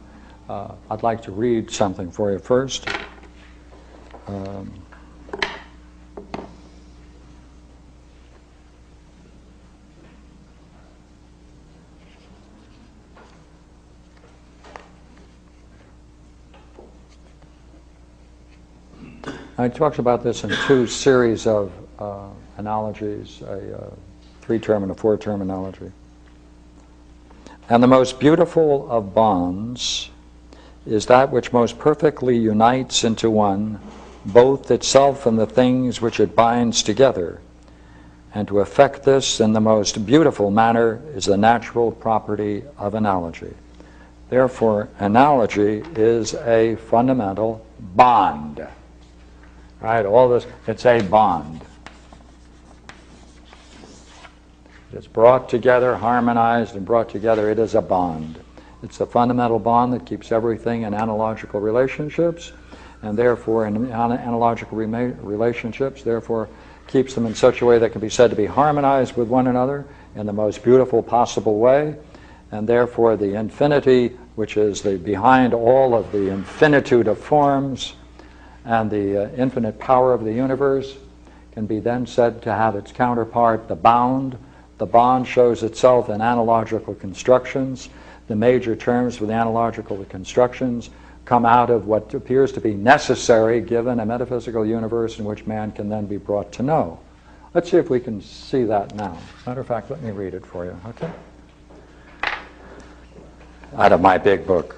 Uh, I'd like to read something for you first. Um, I talked about this in two series of uh, analogies, a uh, three-term and a four-term analogy. And the most beautiful of bonds is that which most perfectly unites into one both itself and the things which it binds together. And to effect this in the most beautiful manner is the natural property of analogy. Therefore, analogy is a fundamental bond. Right? All this, it's a bond. It's brought together, harmonized, and brought together. It is a bond. It's a fundamental bond that keeps everything in analogical relationships, and therefore, in analogical relationships, therefore, keeps them in such a way that can be said to be harmonized with one another in the most beautiful possible way, and therefore, the infinity, which is the behind all of the infinitude of forms and the uh, infinite power of the universe, can be then said to have its counterpart, the bound, the bond shows itself in analogical constructions. The major terms for the analogical constructions come out of what appears to be necessary given a metaphysical universe in which man can then be brought to know. Let's see if we can see that now. Matter of fact, let me read it for you, okay? Out of my big book.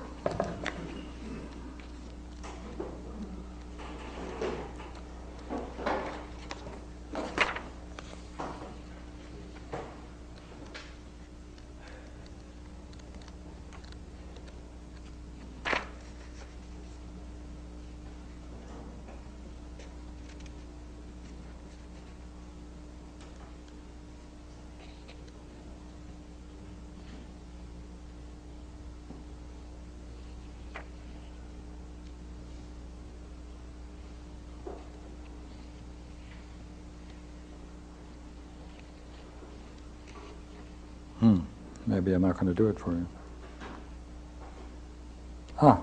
Hmm. Maybe I'm not going to do it for you. Ah.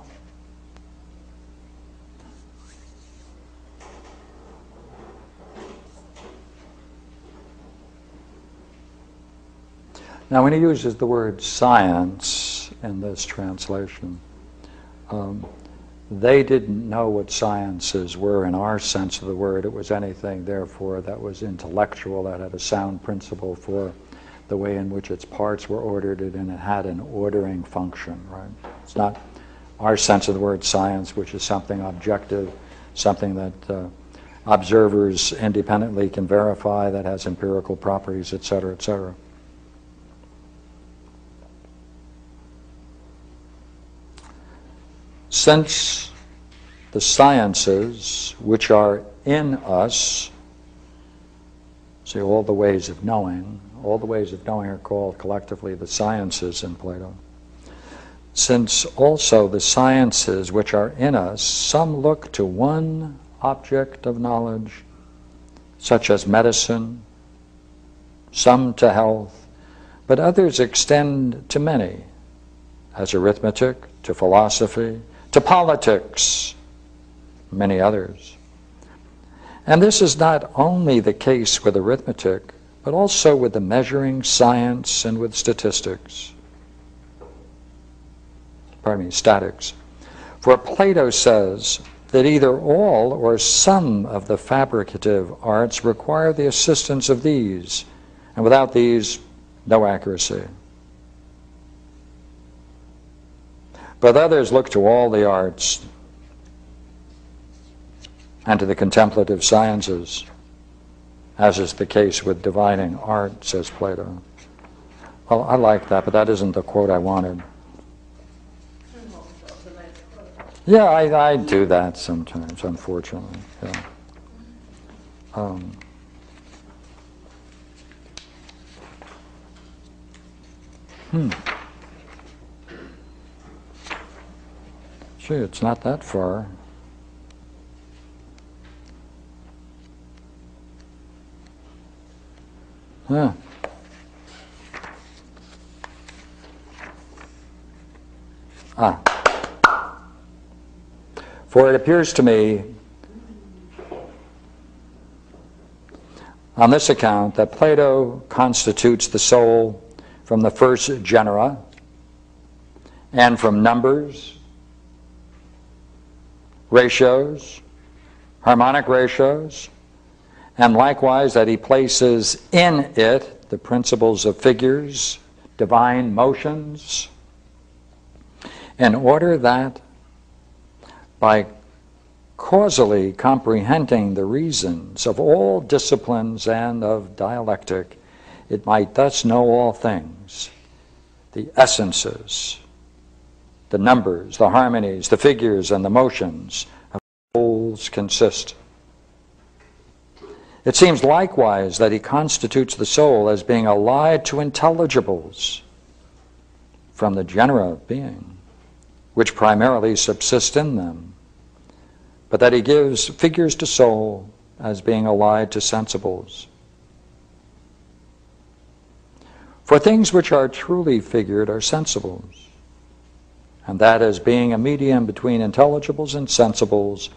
Now, when he uses the word science in this translation, um, they didn't know what sciences were in our sense of the word. It was anything, therefore, that was intellectual, that had a sound principle for the way in which its parts were ordered and it had an ordering function, right? It's not our sense of the word science, which is something objective, something that uh, observers independently can verify, that has empirical properties, et cetera, et cetera. Since the sciences which are in us, see all the ways of knowing, all the ways of knowing are called collectively the sciences in Plato. Since also the sciences which are in us, some look to one object of knowledge, such as medicine, some to health, but others extend to many, as arithmetic, to philosophy, to politics, many others. And this is not only the case with arithmetic, but also with the measuring science and with statistics. Pardon me, statics. For Plato says that either all or some of the fabricative arts require the assistance of these, and without these, no accuracy. But others look to all the arts and to the contemplative sciences as is the case with divining art, says Plato. Well, I like that, but that isn't the quote I wanted. Yeah, I, I do that sometimes, unfortunately. Yeah. Um, hmm. Gee, it's not that far. Huh. Ah. For it appears to me, on this account, that Plato constitutes the soul from the first genera and from numbers, ratios, harmonic ratios, and likewise that he places in it the principles of figures, divine motions, in order that by causally comprehending the reasons of all disciplines and of dialectic, it might thus know all things, the essences, the numbers, the harmonies, the figures, and the motions of wholes consist. It seems likewise that he constitutes the soul as being allied to intelligibles from the genera of being, which primarily subsist in them, but that he gives figures to soul as being allied to sensibles. For things which are truly figured are sensibles, and that as being a medium between intelligibles and sensibles,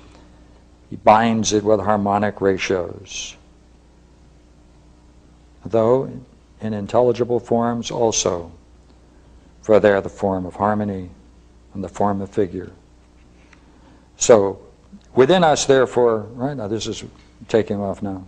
he binds it with harmonic ratios. Though in intelligible forms also, for they are the form of harmony and the form of figure. So, within us, therefore, right now this is taking off now.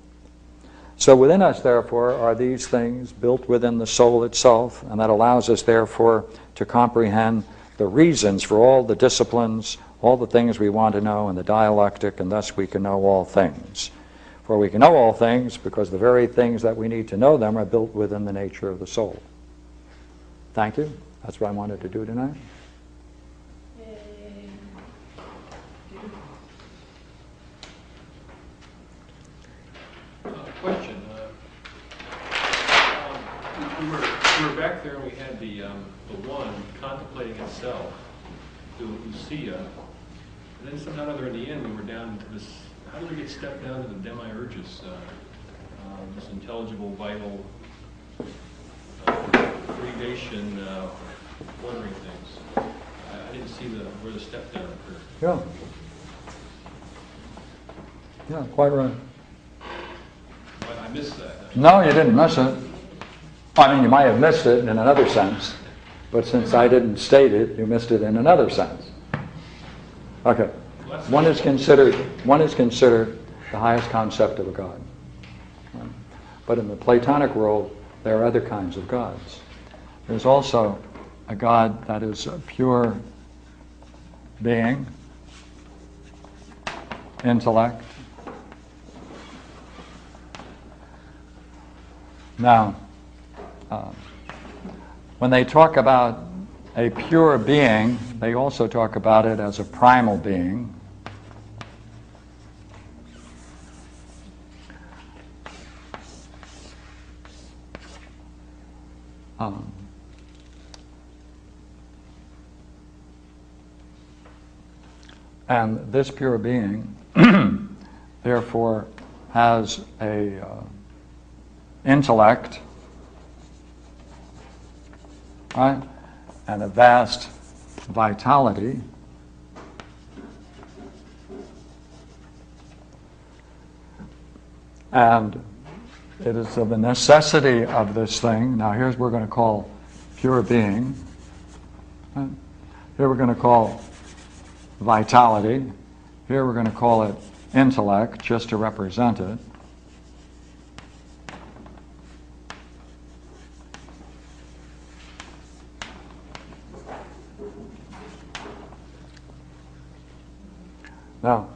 So, within us, therefore, are these things built within the soul itself, and that allows us, therefore, to comprehend the reasons for all the disciplines, all the things we want to know in the dialectic, and thus we can know all things. For we can know all things because the very things that we need to know them are built within the nature of the soul. Thank you. That's what I wanted to do tonight. Uh, Question. uh, um, We were, we were back there and we had the, um, the one contemplating itself, the ousia. And then somehow or other in the end, we were down to this, how do we get stepped down to the demiurgus? uh, um, This intelligible, vital, uh, gradation, uh, wondering things. I I didn't see the, where the step down occurred. Yeah. Yeah, quite right. But I missed that. No, you didn't miss it. I mean, you might have missed it in another sense, but since I didn't state it, you missed it in another sense. Okay. One is considered one is considered the highest concept of a god. But in the Platonic world, there are other kinds of gods. There's also a god that is a pure being, intellect. Now, um, when they talk about a pure being, they also talk about it as a primal being. Um, and this pure being, therefore, has a uh, intellect, right, and a vast vitality. And it is of the necessity of this thing. Now, here's what we're going to call pure being. Here we're going to call vitality. Here we're going to call it intellect, just to represent it. Now,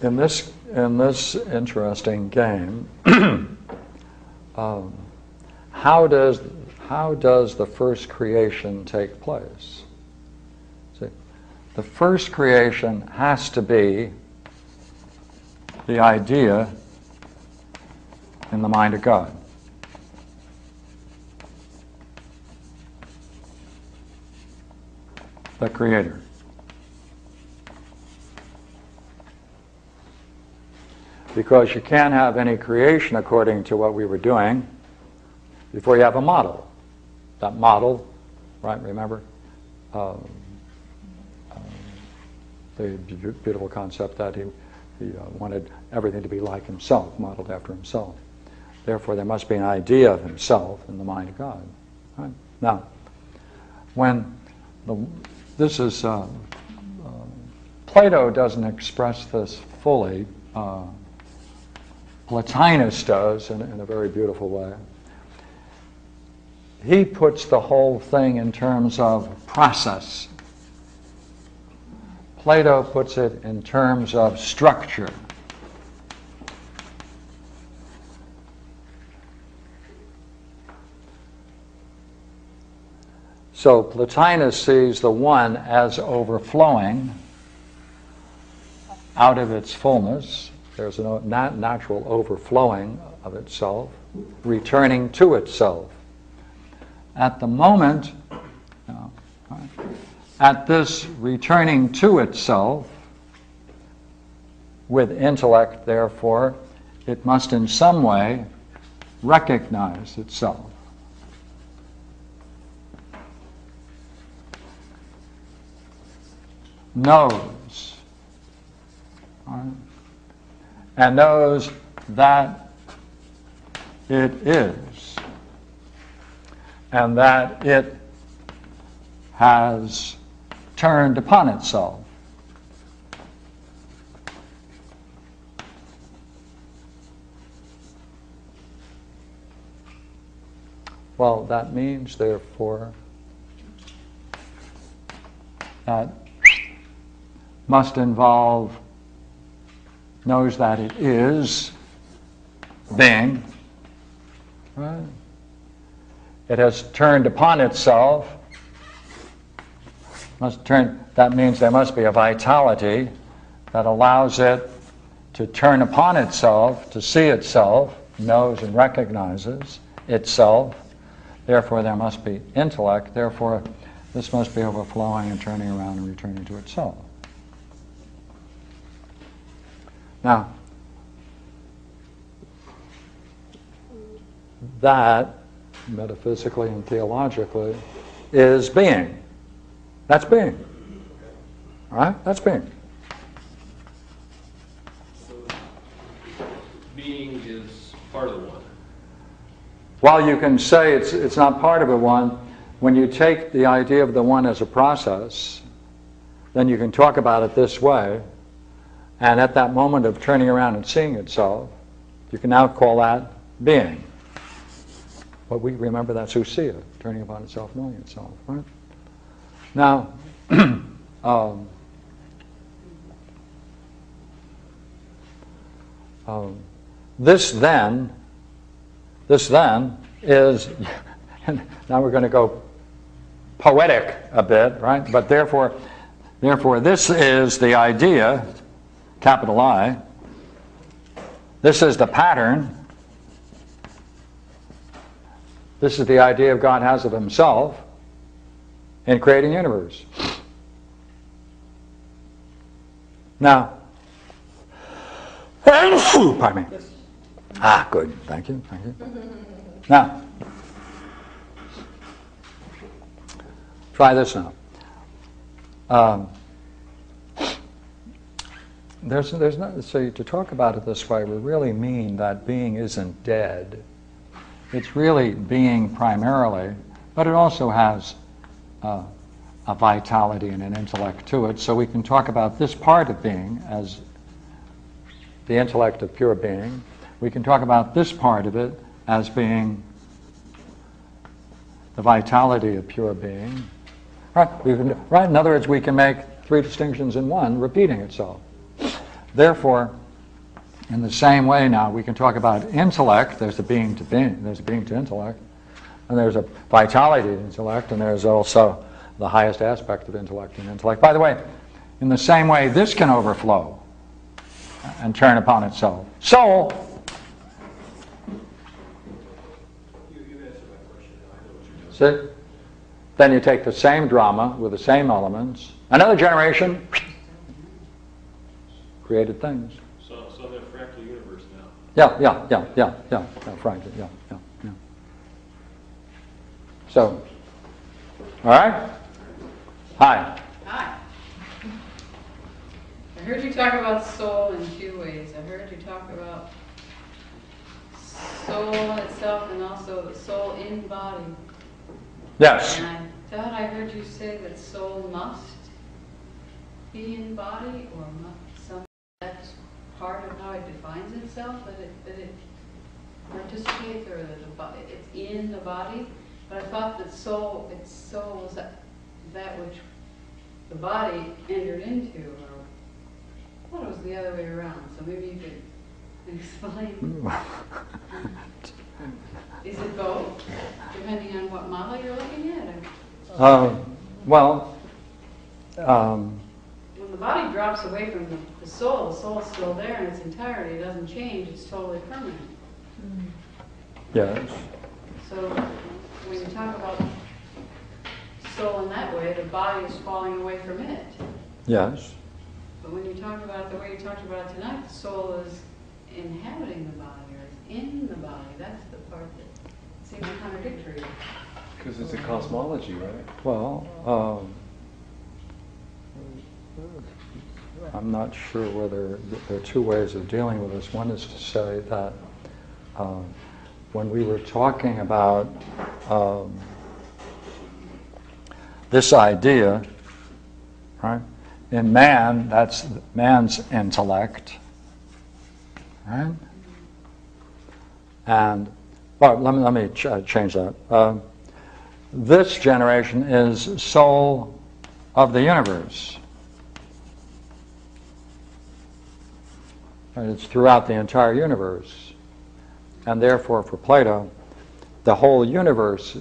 in this in this interesting game, um, how does how does the first creation take place? See, the first creation has to be the idea in the mind of God. The Creator. Because you can't have any creation according to what we were doing before you have a model. That model, right, remember? Um, um, the beautiful concept that he, he uh, wanted everything to be like himself, modeled after himself. Therefore, there must be an idea of himself in the mind of God. Right? Now, when the, this is, uh, uh, Plato doesn't express this fully. Plotinus does in, in a very beautiful way. He puts the whole thing in terms of process. Plato puts it in terms of structure. So Plotinus sees the one as overflowing out of its fullness. There's a nat- natural overflowing of itself, returning to itself. At the moment, right, at this returning to itself, with intellect, therefore, it must in some way recognize itself. knows. Right? Uh, And knows that it is. And that it has turned upon itself. Well, that means, therefore, that must involve knows that it is being. Right? It has turned upon itself. Must turn. That means there must be a vitality that allows it to turn upon itself, to see itself, knows and recognizes itself. Therefore, there must be intellect. Therefore, this must be overflowing and turning around and returning to itself. Now, that, metaphysically and theologically, is being. That's being. All right? That's being. Being is part of the one. While you can say it's, it's not part of a one, when you take the idea of the one as a process, then you can talk about it this way. And at that moment of turning around and seeing itself, you can now call that being. But we remember that's ousia, turning upon itself, knowing itself, right? Now, um, um, this then, this then is, now we're going to go poetic a bit, right? But therefore, therefore, this is the idea capital I. This is the pattern. This is the idea of God has of himself in creating universe. Now, pardon me. Ah, good. Thank you. Thank you. Now, try this now. Um, there's, there's not, so to talk about it this way, we really mean that being isn't dead. It's really being primarily, but it also has uh, a vitality and an intellect to it. So we can talk about this part of being as the intellect of pure being. We can talk about this part of it as being the vitality of pure being. Right? Can, right? In other words, we can make three distinctions in one, repeating itself. Therefore, in the same way now, we can talk about intellect. There's a being to being, there's a being to intellect, and there's a vitality to intellect, and there's also the highest aspect of intellect and intellect. By the way, in the same way, this can overflow and turn upon itself. Soul. See? Then you take the same drama with the same elements, another generation, created things. So, so they're fractal universe now. Yeah, yeah, yeah, yeah, yeah, yeah, frankly, yeah, yeah, yeah. So, all right? Hi. Hi. I heard you talk about soul in two ways. I heard you talk about soul itself and also soul in body. Yes. And I thought I heard you say that soul must be in body or mu- some, that's part of how it defines itself? that it, that it participates, or that it's in the body? But I thought that soul, its soul was that, that which the body entered into, or, I thought it was the other way around, so maybe you could explain. Is it both, depending on what model you're looking at? or- Uh, Well, um, the body drops away from the, the soul, the soul's still there in its entirety, it doesn't change, it's totally permanent. yes, So when you talk about soul in that way, the body is falling away from it. yes, But when you talk about it the way you talked about it tonight, the soul is inhabiting the body or is in the body. That's the part that seems contradictory. Because it's a cosmology, right? well, um, I'm not sure whether, there are two ways of dealing with this. One is to say that um, when we were talking about um, this idea, right? In man, that's man's intellect, right? And, well, let me, let me ch- change that. Uh, this generation is soul of the universe. And it's throughout the entire universe. And therefore, for Plato, the whole universe,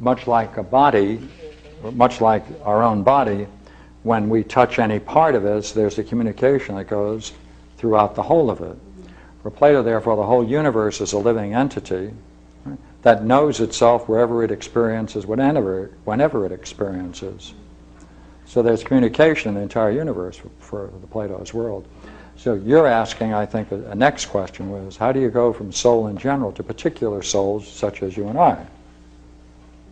much like a body, much like our own body, when we touch any part of it, there's a communication that goes throughout the whole of it. For Plato, therefore, the whole universe is a living entity right, that knows itself wherever it experiences, whenever, whenever it experiences. So there's communication in the entire universe for, for the Plato's world. So you're asking, I think, a, a next question was, how do you go from soul in general to particular souls such as you and I?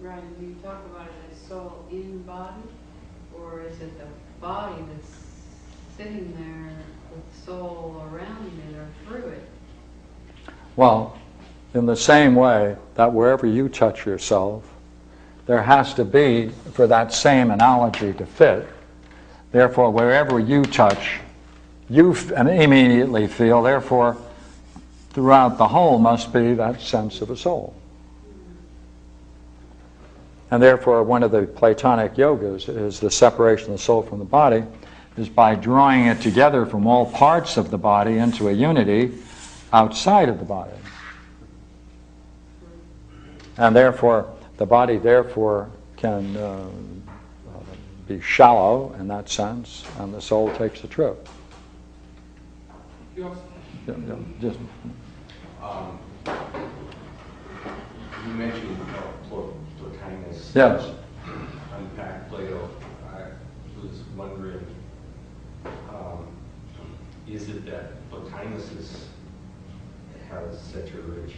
Right, and you talk about it as soul in body, or is it the body that's sitting there with soul around it or through it? Well, in the same way that wherever you touch yourself, there has to be, for that same analogy to fit, therefore, wherever you touch, you immediately feel, therefore, throughout the whole must be that sense of a soul. And therefore, one of the Platonic yogas is the separation of the soul from the body, is by drawing it together from all parts of the body into a unity outside of the body. And therefore, the body therefore can uh, be shallow in that sense, and the soul takes a trip. You also, Yeah, yeah, Just, Um, You mentioned uh, Plo- Plotinus. Yes. Unpack Plato. I was wondering, um, is it that Plotinus is, has such a rich,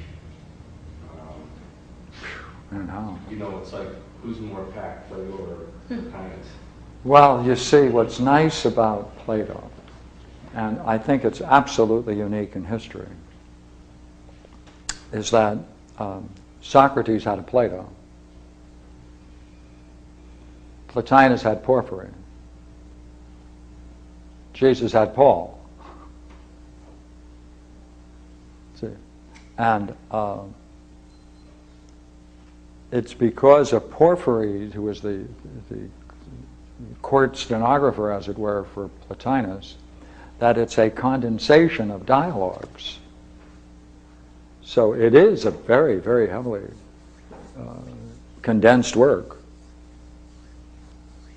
um, I don't know. you know, it's like, who's more packed, Plato or Plotinus? Well, you see, what's nice about Plato, and I think it's absolutely unique in history, is that um, Socrates had a Plato, Plotinus had Porphyry, Jesus had Paul. See, and um, it's because of Porphyry, who was the the court stenographer, as it were, for Plotinus, that it's a condensation of dialogues. So it is a very, very heavily uh, condensed work.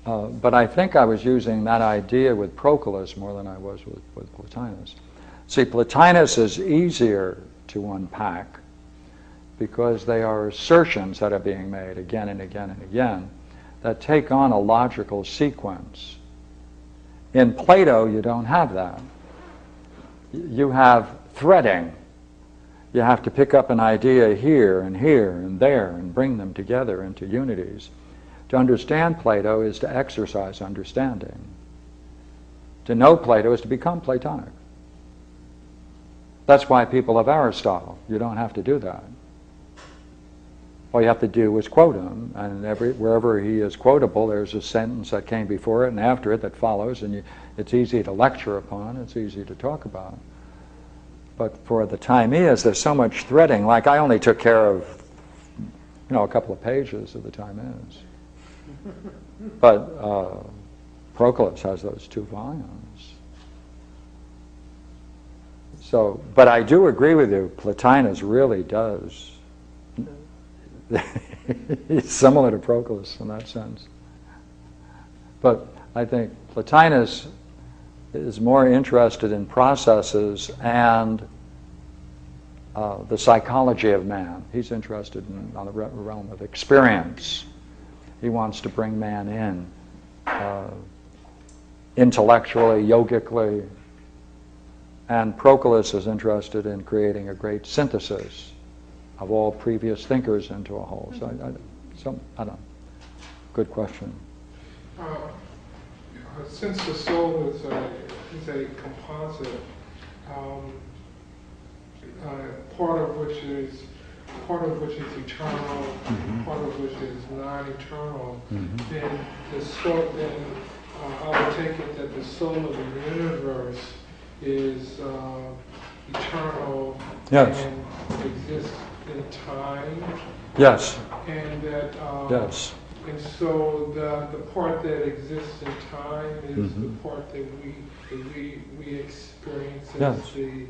Uh, but I think I was using that idea with Proclus more than I was with, with Plotinus. See, Plotinus is easier to unpack because they are assertions that are being made again and again and again that take on a logical sequence. In Plato, you don't have that. You have threading. You have to pick up an idea here and here and there and bring them together into unities. To understand Plato is to exercise understanding. To know Plato is to become Platonic. That's why people have Aristotle. You don't have to do that. All you have to do is quote him, and every, wherever he is quotable, there's a sentence that came before it and after it that follows, and you, it's easy to lecture upon, it's easy to talk about. but for the Timaeus, there's so much threading. Like I only took care of, you know, a couple of pages of the Timaeus. But uh, Proclus has those two volumes. So, but I do agree with you. Plotinus really does. He's similar to Proclus in that sense. But I think Plotinus is more interested in processes and uh, the psychology of man. He's interested in on the realm of experience. He wants to bring man in uh, intellectually, yogically, and Proclus is interested in creating a great synthesis of all previous thinkers into a whole. So, I, I, some, I don't know. Good question. Uh, Since the soul is a, is a composite, um, uh, part of which is, part of which is eternal, Mhm. part of which is non-eternal, Mhm. then the soul, then uh, I would take it that the soul of the universe is uh, eternal Yes. and exists in time, Yes, and that um, yes. and so the, the part that exists in time is Mhm. the part that we, that we, we experience as Yes. the,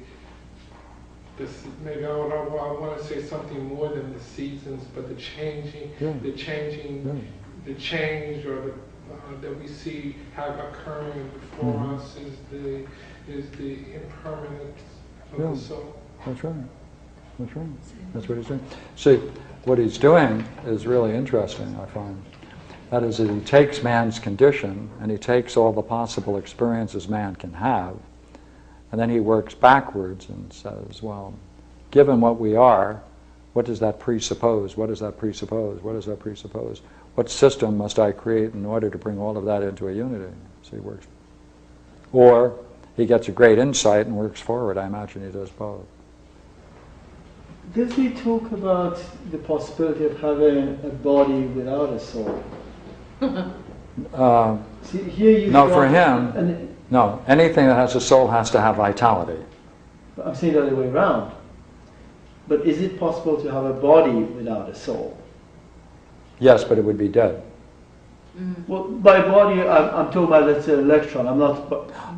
the, s- maybe I would, I want to say something more than the seasons, but the changing, Yeah. the changing, Yeah. the change or the, uh, that we see have occurring before Mhm. us is the, is the impermanence of Yeah. the soul. That's right. That's right. That's what he's doing. See, what he's doing is really interesting, I find. That is, that he takes man's condition and he takes all the possible experiences man can have, and then he works backwards and says, well, given what we are, what does that presuppose? What does that presuppose? What does that presuppose? What system must I create in order to bring all of that into a unity? So he works. Or he gets a great insight and works forward. I imagine he does both. Does he talk about the possibility of having a body without a soul? Uh, See, here you No, for him- and no, anything that has a soul has to have vitality. I'm saying the other way around. But is it possible to have a body without a soul? Yes, but it would be dead. Well, by body, I'm, I'm talking about let's say electron. I'm not.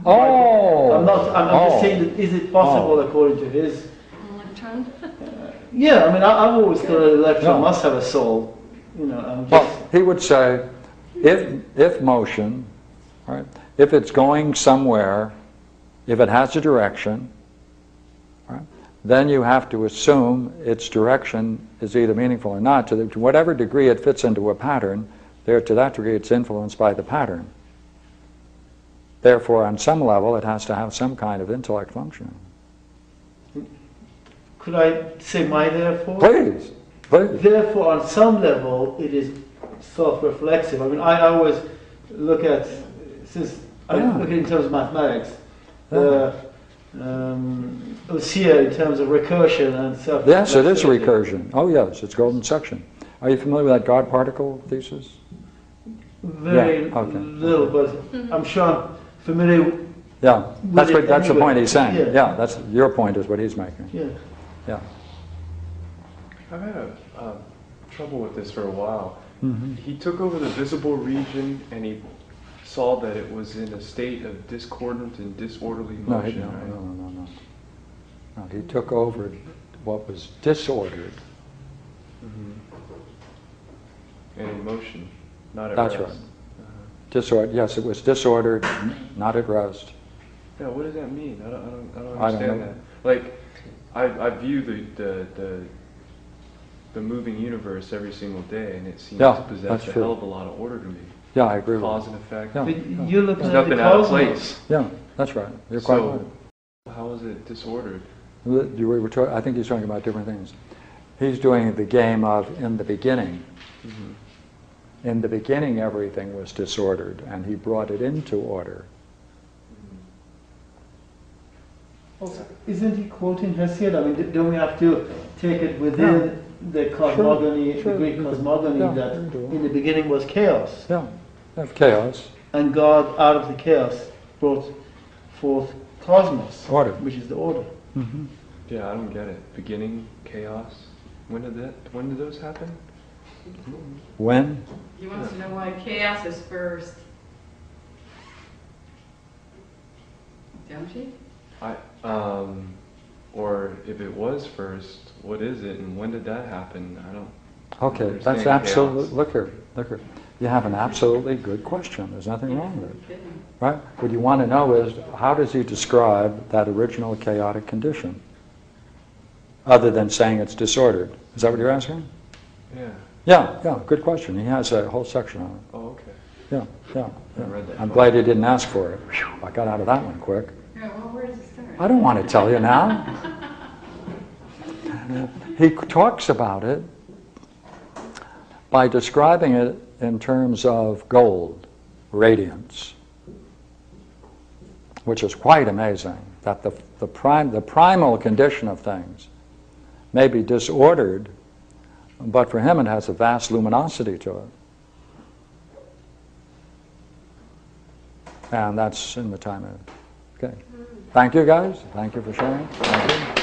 Oh! I'm not. I'm, I'm Oh. just saying that is it possible Oh. according to his? Electron? Yeah, I mean, I, I've always thought an electron No. must have a soul. You know, I'm just. Well, he would say, if, if motion, right, if it's going somewhere, if it has a direction, right, then you have to assume its direction is either meaningful or not. To, the, to whatever degree it fits into a pattern, there to that degree it's influenced by the pattern. Therefore, on some level, it has to have some kind of intellect function. Could I say my therefore? Please, please. Therefore, on some level, it is self-reflexive. I mean, I always look at, since I Yeah. look at it in terms of mathematics, the um, Lucia in terms of recursion and self Yes, it is recursion. Oh, yes, it's golden section. Are you familiar with that God particle thesis? Very Yeah, okay. little, but I'm sure I'm familiar. with- Yeah, that's it what, that's the point he's saying. Yeah. Yeah, that's, your point is what he's making. Yeah. Yeah. I've had a, uh, trouble with this for a while. Mhm. He took over the visible region and he saw that it was in a state of discordant and disorderly No, he, motion. no, right? no, no, no, no. No, he took over what was disordered. Mhm. And in motion, not at That's rest. right. Disorder, yes, it was disordered, not at rest. Yeah, what does that mean? I don't, I don't, I don't I don't understand that. Like, I, I view the, the, the, the moving universe every single day, and it seems Yeah, to possess a true. hell of a lot of order to me. Yeah, I agree with Cause you. and effect. Yeah. But you're looking There's at the nothing out of place. Yeah, that's right. You're quite So, right. how is it disordered? You were talk- I think he's talking about different things. He's doing the game of in the beginning. Mhm. In the beginning, everything was disordered, and he brought it into order. Also, isn't he quoting Hesiod? I mean, don't we have to take it within the cosmogony, sure. the Greek cosmogony, Yeah, that in the beginning was chaos, Yeah, of chaos, and God, out of the chaos, brought forth cosmos, order. which is the order. Mhm. Yeah, I don't get it. Beginning, chaos. When did that? When did those happen? When? He wants to know why chaos is first. Don't you? I um, or if it was first, what is it, and when did that happen? I don't. Okay, understand that's absolutely. absolute, look here, look here. You have an absolutely good question, there's nothing wrong with it. Right? What you want to know is, how does he describe that original chaotic condition? Other than saying it's disordered. Is that what you're asking? Yeah. Yeah, yeah, good question. He has a whole section on it. Oh, okay. Yeah, yeah. yeah. I read that I'm book. glad you didn't ask for it. Phew, I got out of that one quick. Yeah, well, where does it start? I don't want to tell you now. He talks about it by describing it in terms of gold, radiance, which is quite amazing, that the, the, prime, the primal condition of things may be disordered, but for him it has a vast luminosity to it. And that's in the time of, okay. Thank you, guys. Thank you for sharing.